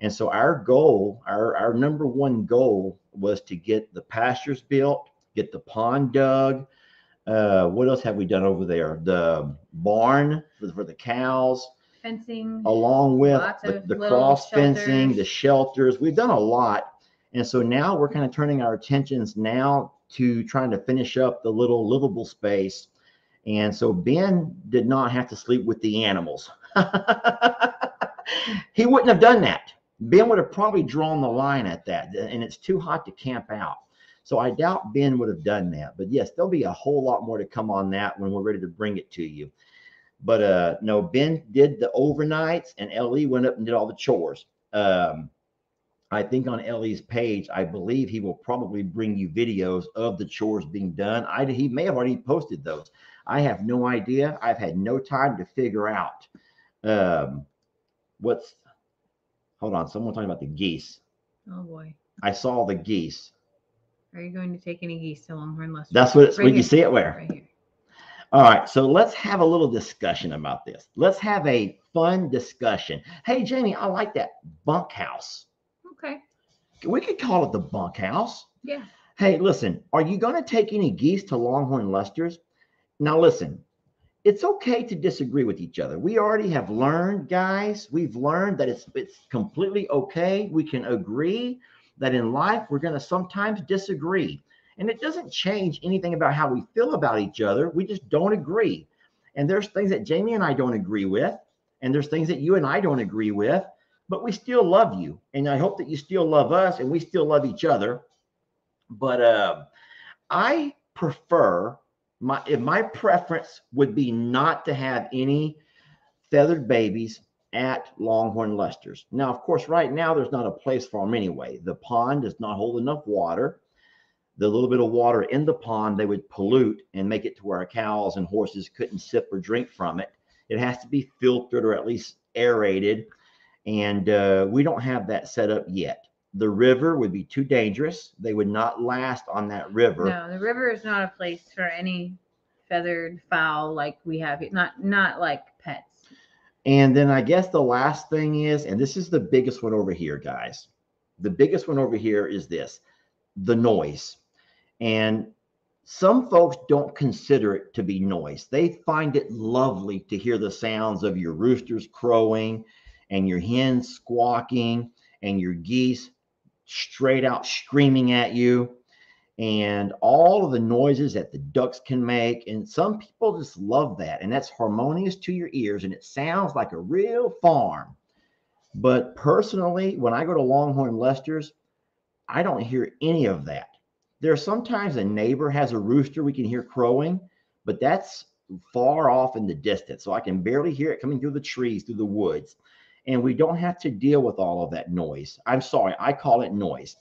And so our goal, our, our number one goal was to get the pastures built, get the pond dug. Uh, what else have we done over there? The barn for the, for the cows fencing. along with the, the cross fencing, the shelters. shelters. We've done a lot. And so now we're kind of turning our attentions now to trying to finish up the little livable space. And so Ben did not have to sleep with the animals. he wouldn't have done that. Ben would have probably drawn the line at that. And it's too hot to camp out. So I doubt Ben would have done that. But yes, there'll be a whole lot more to come on that when we're ready to bring it to you. But uh no, Ben did the overnights and Ellie went up and did all the chores. Um I think on Ellie's page, I believe he will probably bring you videos of the chores being done. I he may have already posted those. I have no idea. I've had no time to figure out um what's hold on, someone talking about the geese. Oh boy. I saw the geese. Are you going to take any geese to Longhorn Lester? That's what it's Right when you see it where? Right here. All right, so let's have a little discussion about this. Let's have a fun discussion. Hey, Jami, I like that bunkhouse. Okay. We could call it the bunkhouse. Yeah. Hey, listen, are you going to take any geese to Longhorn Lester's? Now, listen, it's okay to disagree with each other. We already have learned, guys, we've learned that it's it's completely okay. We can agree that in life we're going to sometimes disagree. And it doesn't change anything about how we feel about each other. We just don't agree. And there's things that Jami and I don't agree with, and there's things that you and I don't agree with, but we still love you. And I hope that you still love us and we still love each other. But uh, I prefer my if my preference would be not to have any feathered babies at Longhorn Lester's. Now, of course, right now there's not a place for them anyway. The pond does not hold enough water. The little bit of water in the pond they would pollute and make it to where cows and horses couldn't sip or drink from it. It has to be filtered or at least aerated, and uh, we don't have that set up yet. The river would be too dangerous. They would not last on that river. No, the river is not a place for any feathered fowl like we have. Not not like pets. And then I guess the last thing is, and this is the biggest one over here, guys. The biggest one over here is this the noise. And some folks don't consider it to be noise. They find it lovely to hear the sounds of your roosters crowing and your hens squawking and your geese straight out screaming at you and all of the noises that the ducks can make. And some people just love that. And that's harmonious to your ears and it sounds like a real farm. But personally, when I go to Longhorn Lester's, I don't hear any of that. There's sometimes a neighbor has a rooster we can hear crowing, but that's far off in the distance. So I can barely hear it coming through the trees, through the woods. And we don't have to deal with all of that noise. I'm sorry, I call it noise.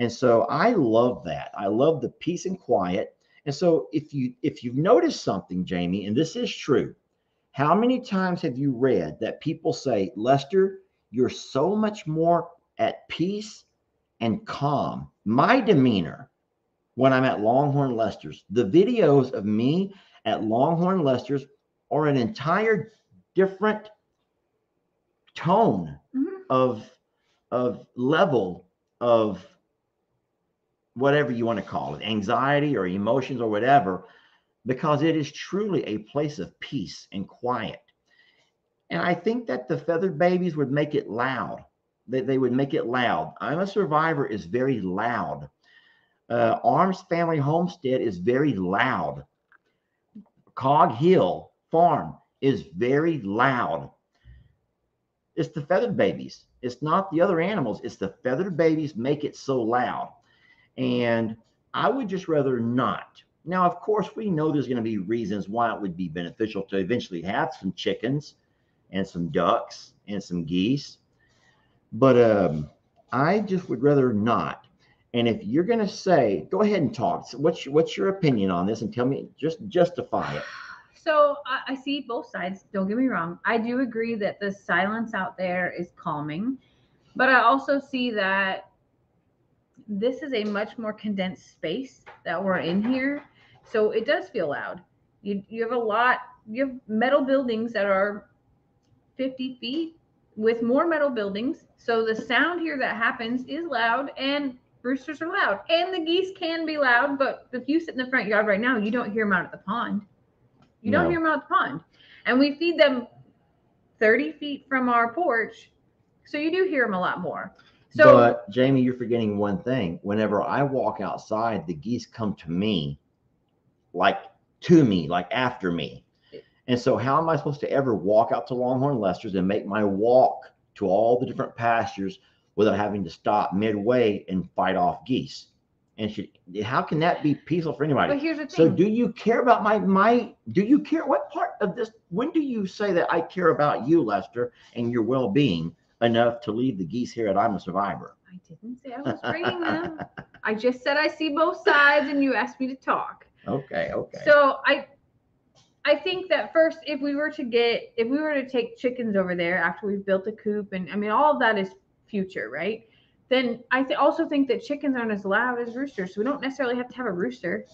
And so I love that. I love the peace and quiet. And so if you if you've noticed something, Jami, and this is true, how many times have you read that people say, Lester, you're so much more at peace and calm. My demeanor when I'm at Longhorn Lester's, the videos of me at Longhorn Lester's are an entire different tone Mhm. of of level of whatever you want to call it, anxiety or emotions or whatever. because it is truly a place of peace and quiet. And I think that the feathered babies would make it loud. They, they would make it loud. I'm a survivor is very loud. Uh, Arms Family Homestead is very loud. Cog Hill Farm is very loud. It's the feathered babies. It's not the other animals. It's the feathered babies make it so loud. And I would just rather not. Now, of course, we know there's going to be reasons why it would be beneficial to eventually have some chickens and some ducks and some geese. But um, I just would rather not. And if you're going to say, go ahead and talk. So what's what's your opinion on this? And tell me, just justify it. So I, I see both sides. Don't get me wrong. I do agree that the silence out there is calming, but I also see that this is a much more condensed space that we're in here. So it does feel loud. You you have a lot. You have metal buildings that are 50 feet with more metal buildings. So the sound here that happens is loud and roosters are loud and the geese can be loud. But if you sit in the front yard right now, you don't hear them out at the pond. You don't hear them out at the pond. And we feed them 30 feet from our porch. So you do hear them a lot more. So but Jami, you're forgetting one thing. Whenever I walk outside, the geese come to me, like to me, like after me. And so, how am I supposed to ever walk out to Longhorn Lester's and make my walk to all the different pastures without having to stop midway and fight off geese? And should, how can that be peaceful for anybody? but here's the So do you care about my my do you care what part of this when do you say that I care about you, Lester, and your well-being enough to leave the geese here at I'm a survivor? I didn't say I was bringing them. I just said I see both sides and you asked me to talk. Okay, okay. So I I think that first if we were to get if we were to take chickens over there after we've built a coop and I mean all of that is future, right? Then I th- also think that chickens aren't as loud as roosters. So we don't necessarily have to have a rooster.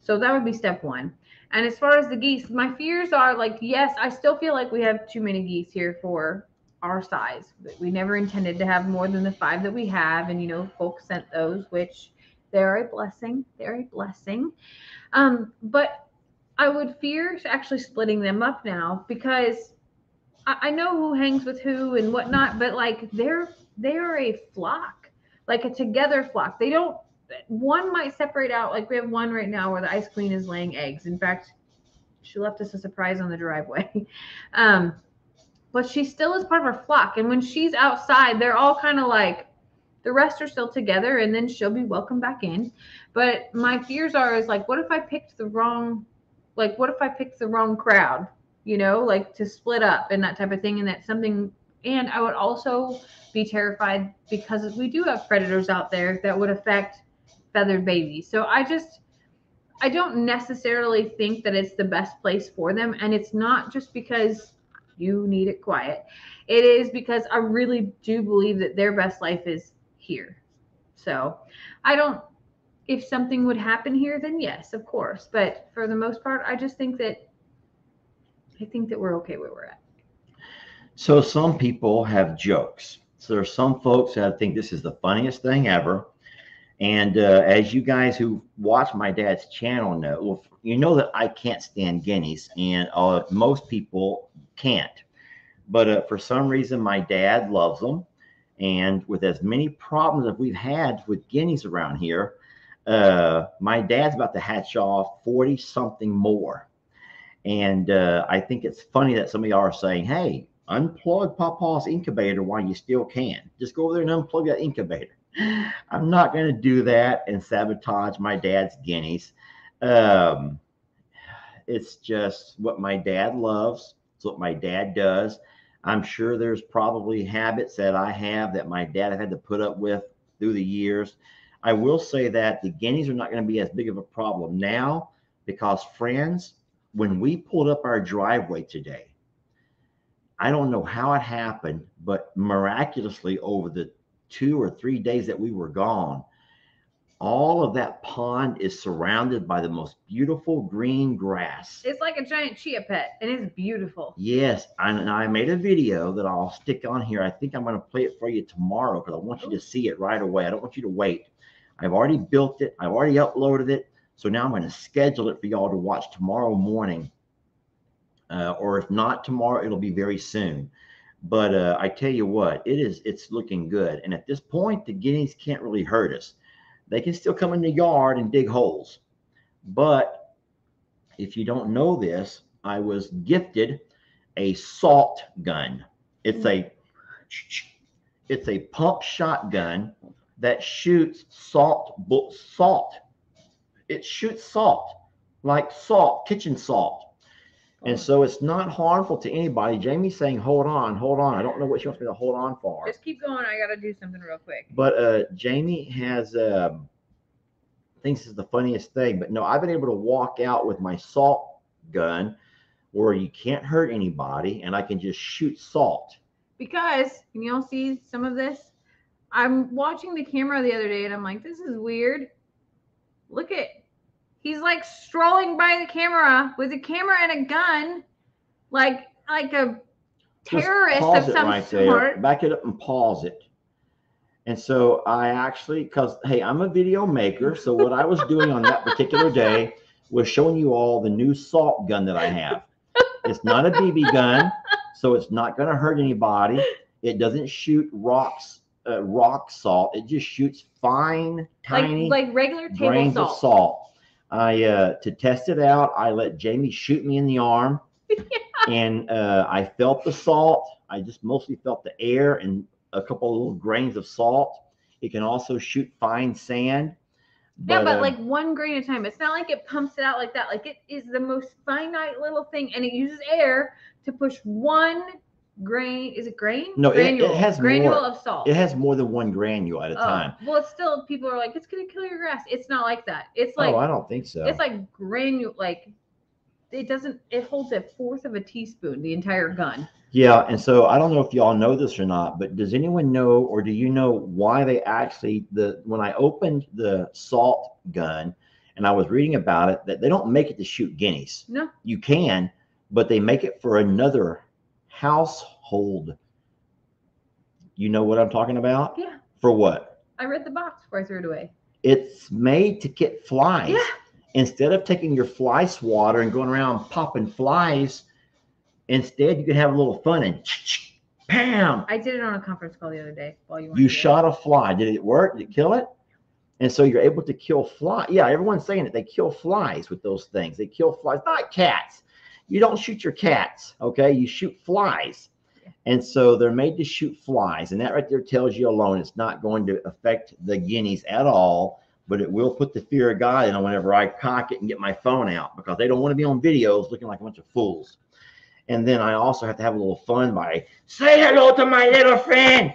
So that would be step 1. And as far as the geese, my fears are like yes, I still feel like we have too many geese here for our size. We never intended to have more than the 5 that we have and you know folks sent those which they're a blessing. They're a blessing. Um, but I would fear actually splitting them up now because I, I know who hangs with who and whatnot, but like they're they're a flock, like a together flock. They don't one might separate out like we have one right now where the ice queen is laying eggs. In fact, she left us a surprise on the driveway. Um, but she still is part of her flock. And when she's outside, they're all kind of like the rest are still together and then she'll be welcome back in. But my fears are is like, what if I picked the wrong, like, what if I picked the wrong crowd, you know, like to split up and that type of thing. And that's something, and I would also be terrified because we do have predators out there that would affect feathered babies. So I just, I don't necessarily think that it's the best place for them. And it's not just because you need it quiet. It is because I really do believe that their best life is here. So I don't, if something would happen here, then yes, of course. But for the most part, I just think that, I think that we're okay where we're at. So some people have jokes. So there are some folks that think this is the funniest thing ever. And uh, as you guys who watch my dad's channel know, well, you know that I can't stand guineas, and uh, most people can't. But uh, for some reason, my dad loves them. And with as many problems that we've had with guineas around here, uh, my dad's about to hatch off 40 something more. And uh, I think it's funny that some of y'all are saying, hey, unplug Papa's incubator while you still can. Just go over there and unplug that incubator. I'm not going to do that and sabotage my dad's guineas. Um, it's just what my dad loves. It's what my dad does. I'm sure there's probably habits that I have that my dad had to put up with through the years. I will say that the guineas are not going to be as big of a problem now because, friends, when we pulled up our driveway today, I don't know how it happened, but miraculously over the two or three days that we were gone, all of that pond is surrounded by the most beautiful green grass. It's like a giant chia pet, and it's beautiful. Yes, and I made a video that I'll stick on here. I think I'm going to play it for you tomorrow because I want you to see it right away. I don't want you to wait. I've already built it. I've already uploaded it. So now I'm going to schedule it for y'all to watch tomorrow morning. Uh, or if not tomorrow, it'll be very soon. But uh, I tell you what, it is it's looking good. And at this point, the guineas can't really hurt us. They can still come in the yard and dig holes. But if you don't know this, I was gifted a salt gun. It's a it's a pump shotgun that shoots salt salt. It shoots salt like salt, kitchen salt. And so it's not harmful to anybody. Jami's saying, hold on, hold on. I don't know what she wants me to hold on for. Just keep going. I got to do something real quick. But uh, Jami has, um, thinks is the funniest thing. But no, I've been able to walk out with my salt gun where you can't hurt anybody and I can just shoot salt. Because, can y'all see some of this? I'm watching the camera the other day and I'm like, this is weird. Look at He's like strolling by the camera with a camera and a gun, like like a terrorist of some right sort. There. Back it up and pause it. And so I actually, because hey, I'm a video maker. So what I was doing on that particular day was showing you all the new salt gun that I have. It's not a BB gun, so it's not going to hurt anybody. It doesn't shoot rocks, uh, rock salt. It just shoots fine, tiny, like, like regular table grains salt. of salt. I uh, to test it out, I let Jami shoot me in the arm, yeah. and uh, I felt the salt. I just mostly felt the air and a couple of little grains of salt. It can also shoot fine sand. But, yeah, but uh, like one grain at a time. It's not like it pumps it out like that. Like it is the most finite little thing, and it uses air to push one grain. Is it grain? No, it, it, has granule more, of salt. It has more than one granule at a oh, time. Well, it's still people are like, it's gonna kill your grass. It's not like that. It's oh, like oh, I don't think so. It's like granule, like it doesn't. It holds a fourth of a teaspoon, the entire gun. Yeah, and so I don't know if y'all know this or not, but does anyone know, or do you know why they actually the when I opened the salt gun and I was reading about it that they don't make it to shoot guineas. No, you can, but they make it for another household. You know what I'm talking about? Yeah. For what? I read the box before I threw it away. It's made to get flies. Yeah. Instead of taking your fly swatter and going around popping flies, instead you can have a little fun and bam. I did it on a conference call the other day while you. You shot a fly. Did it work? Did it kill it? And so you're able to kill fly. Yeah, everyone's saying that they kill flies with those things. They kill flies, not cats you don't shoot your cats, okay? You shoot flies. And so they're made to shoot flies. And that right there tells you alone it's not going to affect the guineas at all, but it will put the fear of God in them whenever I cock it and get my phone out because they don't want to be on videos looking like a bunch of fools. And then I also have to have a little fun by say hello to my little friend.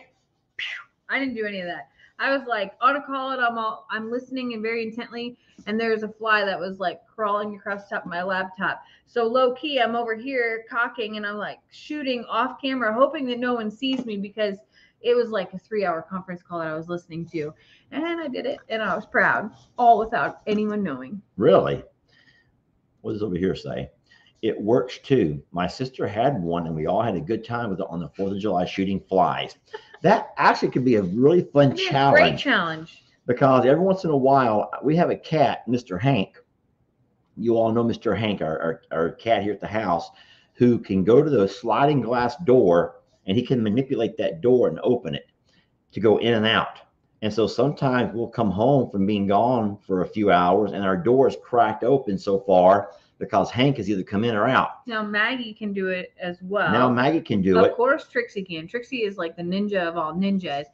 I didn't do any of that. I was like on a call and I'm all I'm listening and very intently, and there's a fly that was like crawling across the top of my laptop. So low key, I'm over here cocking and I'm like shooting off camera, hoping that no one sees me because it was like a three hour conference call that I was listening to. And I did it and I was proud, all without anyone knowing. Really? What does over here say? It works too. My sister had one and we all had a good time with it on the 4th of July shooting flies that actually could be a really fun challenge. Great challenge. Because every once in a while, we have a cat, Mr. Hank. You all know Mr. Hank, our, our, our cat here at the house, who can go to the sliding glass door and he can manipulate that door and open it to go in and out. And so sometimes we'll come home from being gone for a few hours and our door is cracked open so far because Hank has either come in or out. Now Maggie can do it as well. Now Maggie can do of it. Of course, Trixie can. Trixie is like the ninja of all ninjas.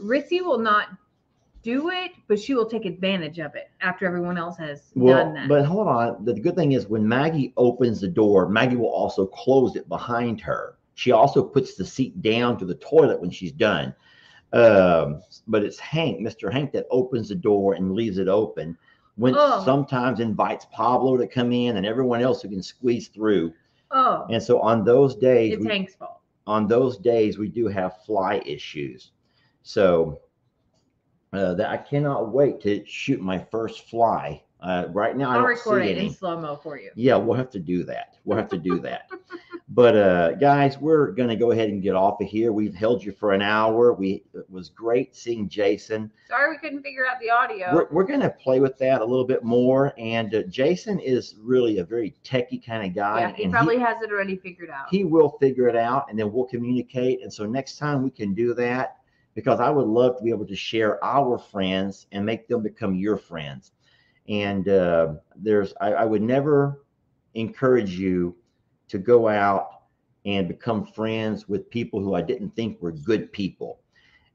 Ritzy will not do it, but she will take advantage of it after everyone else has well, done that. But hold on. The good thing is when Maggie opens the door, Maggie will also close it behind her. She also puts the seat down to the toilet when she's done. Um, but it's Hank, Mr. Hank, that opens the door and leaves it open when oh. sometimes invites Pablo to come in and everyone else who can squeeze through. Oh. And so on those days, it's we, Hank's fault. On those days, we do have fly issues. So uh, that I cannot wait to shoot my first fly. Uh, right now, I'll I don't record it in slow mo for you. Yeah, we'll have to do that. We'll have to do that. But uh, guys, we're going to go ahead and get off of here. We've held you for an hour. We it was great seeing Jason. Sorry we couldn't figure out the audio. We're, we're going to play with that a little bit more. And uh, Jason is really a very techie kind of guy. yeah, he probably has it already figured out. he will figure it out and then we'll communicate. And so next time we can do that because I would love to be able to share our friends and make them become your friends. And uh, there's, I, I would never encourage you to go out and become friends with people who I didn't think were good people.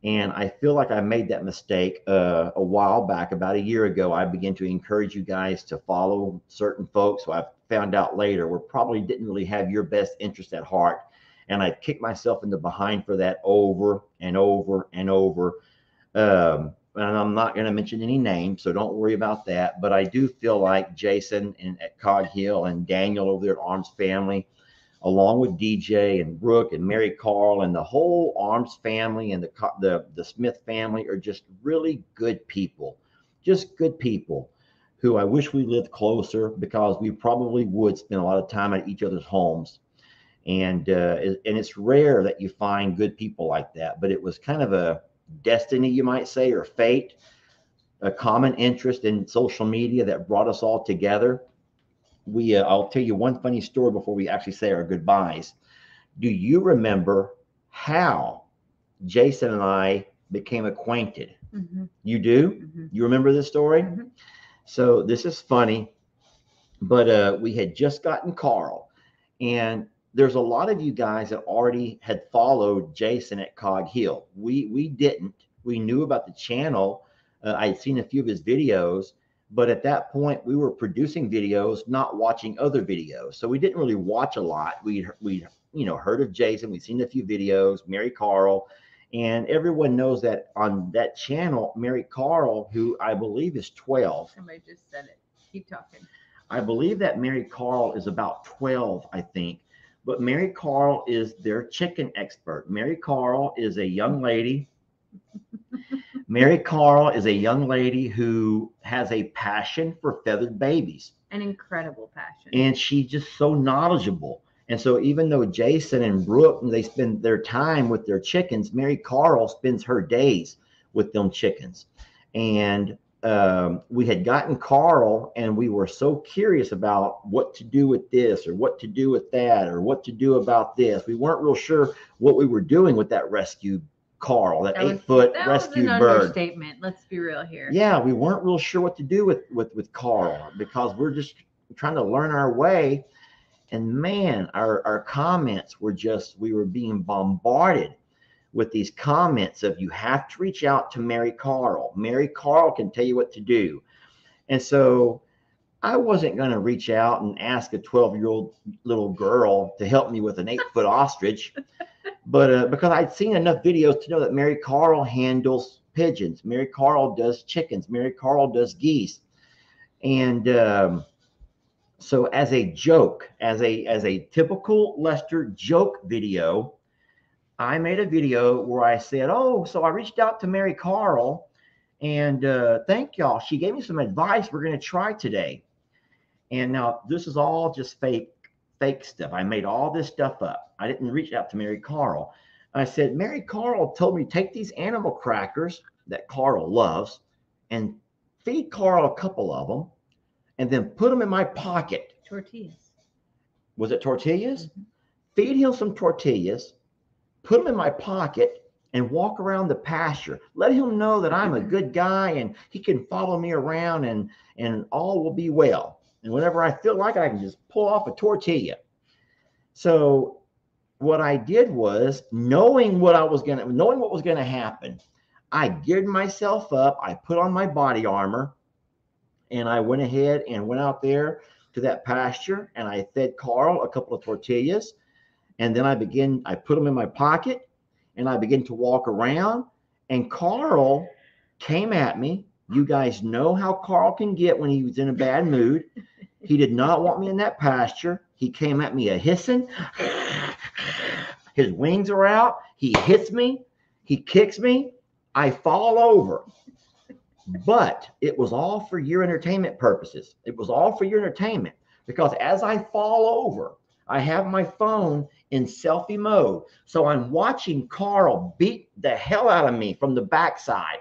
And I feel like I made that mistake uh, a while back, about a year ago. I began to encourage you guys to follow certain folks who I found out later were probably didn't really have your best interest at heart. And I kicked myself in the behind for that over and over and over. Um, and I'm not going to mention any names, so don't worry about that. But I do feel like Jason and at Cog Hill and Daniel over there at Arms Family, along with DJ and Brooke and Mary Carl and the whole Arms family and the the the Smith family are just really good people, just good people who I wish we lived closer because we probably would spend a lot of time at each other's homes. And uh, and it's rare that you find good people like that, but it was kind of a destiny, you might say, or fate, a common interest in social media that brought us all together. We, uh, I'll tell you one funny story before we actually say our goodbyes. Do you remember how Jason and I became acquainted? Mhm, You do? mhm. You remember this story? Mhm. So this is funny, but uh, we had just gotten Carl, and there's a lot of you guys that already had followed Jason at Cog Hill. We we didn't. We knew about the channel. Uh, I had seen a few of his videos, but at that point we were producing videos, not watching other videos. So we didn't really watch a lot. We we you know heard of Jason. We'd seen a few videos. Mary Carl. And everyone knows that on that channel, Mary Carl, who I believe is 12, Somebody just said it. Keep talking. I believe that Mary Carl is about 12, I think. But Mary Carl is their chicken expert. Mary Carl is a young lady. Mary Carl is a young lady who has a passion for feathered babies. An incredible passion. And she's just so knowledgeable. And so even though Jason and Brooke they spend their time with their chickens, Mary Carl spends her days with them chickens. And um, we had gotten Carl, and we were so curious about what to do with this, or what to do with that, or what to do about this. We weren't real sure what we were doing with that rescue Carl, that, That was- eight foot that was rescue an bird. understatement. Let's be real here. Yeah, we weren't real sure what to do with with with Carl because we're just trying to learn our way. And man, our our comments were just we were being bombarded with these comments of you have to reach out to Mary Carl. Mary Carl can tell you what to do. And so I wasn't going to reach out and ask a 12 year old little girl to help me with an eight foot ostrich, but uh, because I'd seen enough videos to know that Mary Carl handles pigeons, Mary Carl does chickens, Mary Carl does geese, and um, so as a joke, as a as a typical Lester joke video, I made a video where I said, "Oh, so I reached out to Mary Carl, and uh, thank y'all. She gave me some advice. We're going to try today." And now this is all just fake, fake stuff. I made all this stuff up. I didn't reach out to Mary Carl. I said, Mary Carl told me take these animal crackers that Carl loves and feed Carl a couple of them and then put them in my pocket. Tortillas. Was it tortillas? Mhm. Feed him some tortillas, put them in my pocket, and walk around the pasture. Let him know that I'm a mm-hmm. good guy and he can follow me around and, and all will be well. And whenever I feel like it, I can just pull off a tortilla. So what I did was knowing what I was gonna knowing what was gonna happen, I geared myself up, I put on my body armor, and I went ahead and went out there to that pasture and I fed Carl a couple of tortillas. And then I begin, I put them in my pocket and I begin to walk around. And Carl came at me. You guys know how Carl can get when he was in a bad mood. He did not want me in that pasture. He came at me a hissing. His wings are out. He hits me. He kicks me. I fall over. But it was all for your entertainment purposes. It was all for your entertainment because as I fall over, I have my phone in selfie mode. So I'm watching Carl beat the hell out of me from the backside.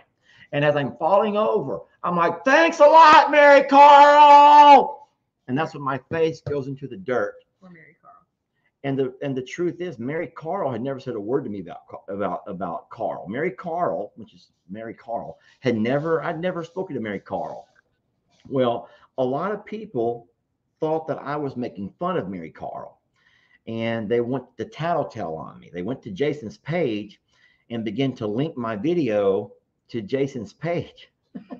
And as I'm falling over, I'm like, thanks a lot, Mary Carl. And that's when my face goes into the dirt. Poor Mary Carl. And the and the truth is, Mary Carl had never said a word to me about about about Carl. Mary Carl, which is Mary Carl, had never I'd never spoken to Mary Carl. Well, a lot of people thought that I was making fun of Mary Carl, and they went to tattletale on me. They went to Jason's page and began to link my video to Jason's page.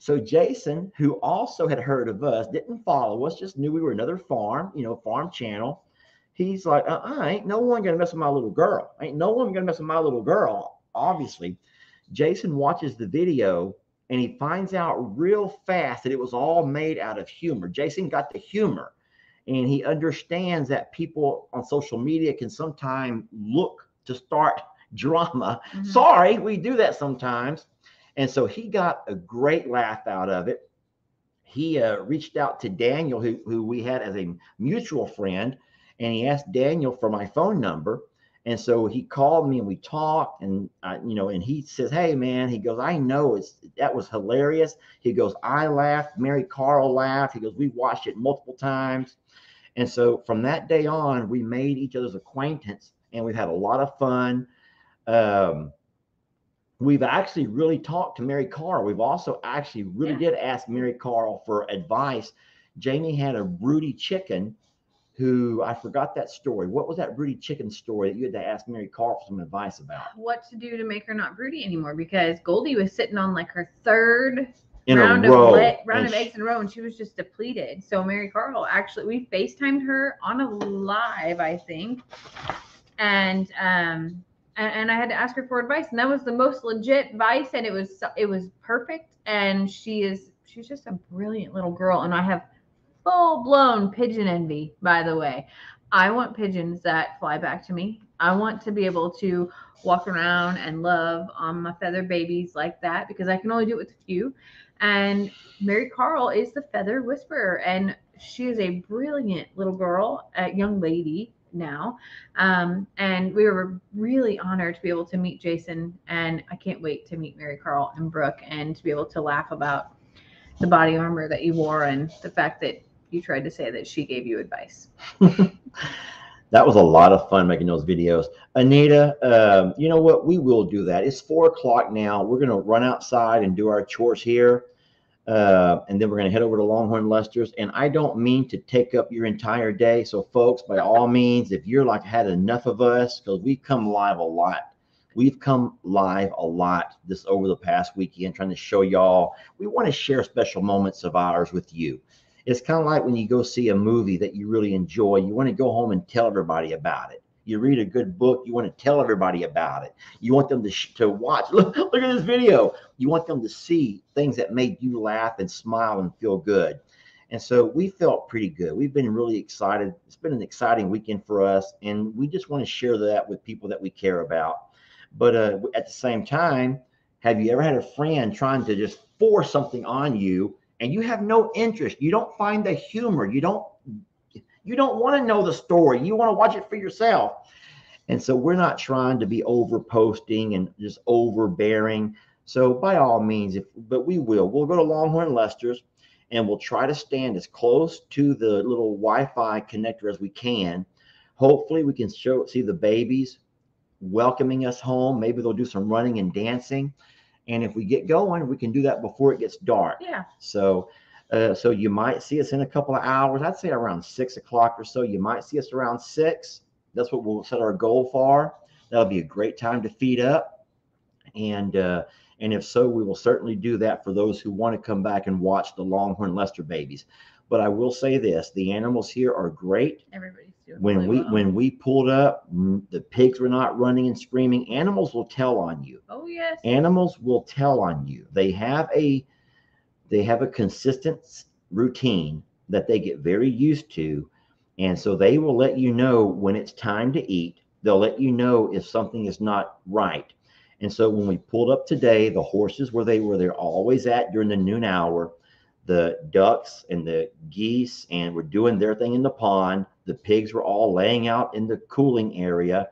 so Jason, who also had heard of us, didn't follow us, just knew we were another farm, you know, farm channel he's like, uh, uh ain't no one gonna mess with my little girl. Ain't no one gonna mess with my little girl. Obviously, Jason watches the video and he finds out real fast that it was all made out of humor. Jason got the humor and he understands that people on social media can sometimes look to start drama. Mhm. Sorry, we do that sometimes. And so he got a great laugh out of it. He uh, reached out to Daniel, who, who we had as a mutual friend, and he asked Daniel for my phone number. And so he called me and we talked, and I, you know, and he says, "Hey, man," he goes, "I know it's that was hilarious." He goes, "I laughed, Mary Carl laughed." He goes, "We watched it multiple times," and so from that day on, we made each other's acquaintance, and we've had a lot of fun. Um, we've actually really talked to Mary Carl. We've also actually really Yeah. did ask Mary Carl for advice. Jami had a broody chicken who I forgot that story. What was that broody chicken story that you had to ask Mary Carl for some advice about? What to do to make her not broody anymore? Because Goldie was sitting on like her third In round of le- round of sh- eggs in a row, and she was just depleted. So Mary Carl actually, we Facetimed her on a live, I think, and um, and, and I had to ask her for advice, and that was the most legit advice, and it was it was perfect. And she is she's just a brilliant little girl, and I have full blown pigeon envy. By the way, I want pigeons that fly back to me. I want to be able to walk around and love on my feather babies like that because I can only do it with a few. And Mary Carl is the feather whisperer, and she is a brilliant little girl, a young lady now. Um, and we were really honored to be able to meet Jason, and I can't wait to meet Mary Carl and Brooke and to be able to laugh about the body armor that you wore and the fact that you tried to say that she gave you advice. that was a lot of fun making those videos. Anita, um, you know what? We will do that. It's four o'clock now. We're going to run outside and do our chores here. Uh, and then we're going to head over to Longhorn Lester's. And I don't mean to take up your entire day. So, folks, by all means, if you're like had enough of us, because we come live a lot, we've come live a lot this over the past weekend, trying to show y'all we want to share special moments of ours with you. It's kind of like when you go see a movie that you really enjoy, you want to go home and tell everybody about it. You read a good book, you want to tell everybody about it. You want them to, sh- to watch. Look, look at this video. You want them to see things that made you laugh and smile and feel good. And so we felt pretty good. We've been really excited. It's been an exciting weekend for us, and we just want to share that with people that we care about. But uh, at the same time, have you ever had a friend trying to just force something on you and you have no interest? You don't find the humor. You don't you don't want to know the story. You want to watch it for yourself. And so we're not trying to be over posting and just overbearing. So by all means, if but we will. We'll go to Longhorn Lester's and we'll try to stand as close to the little Wi-Fi connector as we can. Hopefully we can show see the babies welcoming us home. Maybe they'll do some running and dancing. And if we get going, we can do that before it gets dark. Yeah. So, uh, so you might see us in a couple of hours. I'd say around six o'clock or so. You might see us around six. That's what we'll set our goal for. That'll be a great time to feed up, and uh, and if so, we will certainly do that for those who want to come back and watch the Longhorn Lester babies. But I will say this: the animals here are great Everybody's when really we well. when we pulled up the pigs were not running and screaming. Animals will tell on you. Oh yes. animals will tell on you. They have a they have a consistent routine that they get very used to and so they will let you know when it's time to eat. They'll let you know if something is not right. And so when we pulled up today the horses where they were they're always at during the noon hour. The ducks and the geese and were doing their thing in the pond the pigs were all laying out in the cooling area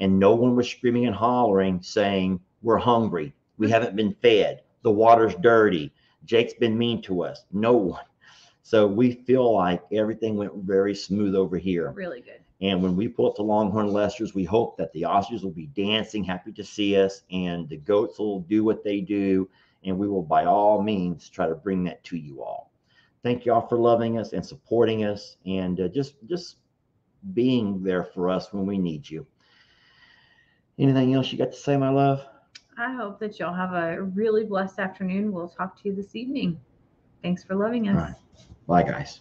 and no one was screaming and hollering saying, We're hungry. We mm-hmm. haven't been fed. The water's dirty. Jake's been mean to us. No one. So we feel like everything went very smooth over here. Really good. And when we pull up to Longhorn Lester's, we hope that the ostriches will be dancing, happy to see us, and the goats will do what they do. And we will, by all means, try to bring that to you all. Thank you all for loving us and supporting us, and uh, just just being there for us when we need you. Anything else you got to say, my love? I hope that y'all have a really blessed afternoon. We'll talk to you this evening. Thanks for loving us. Right. Bye, guys.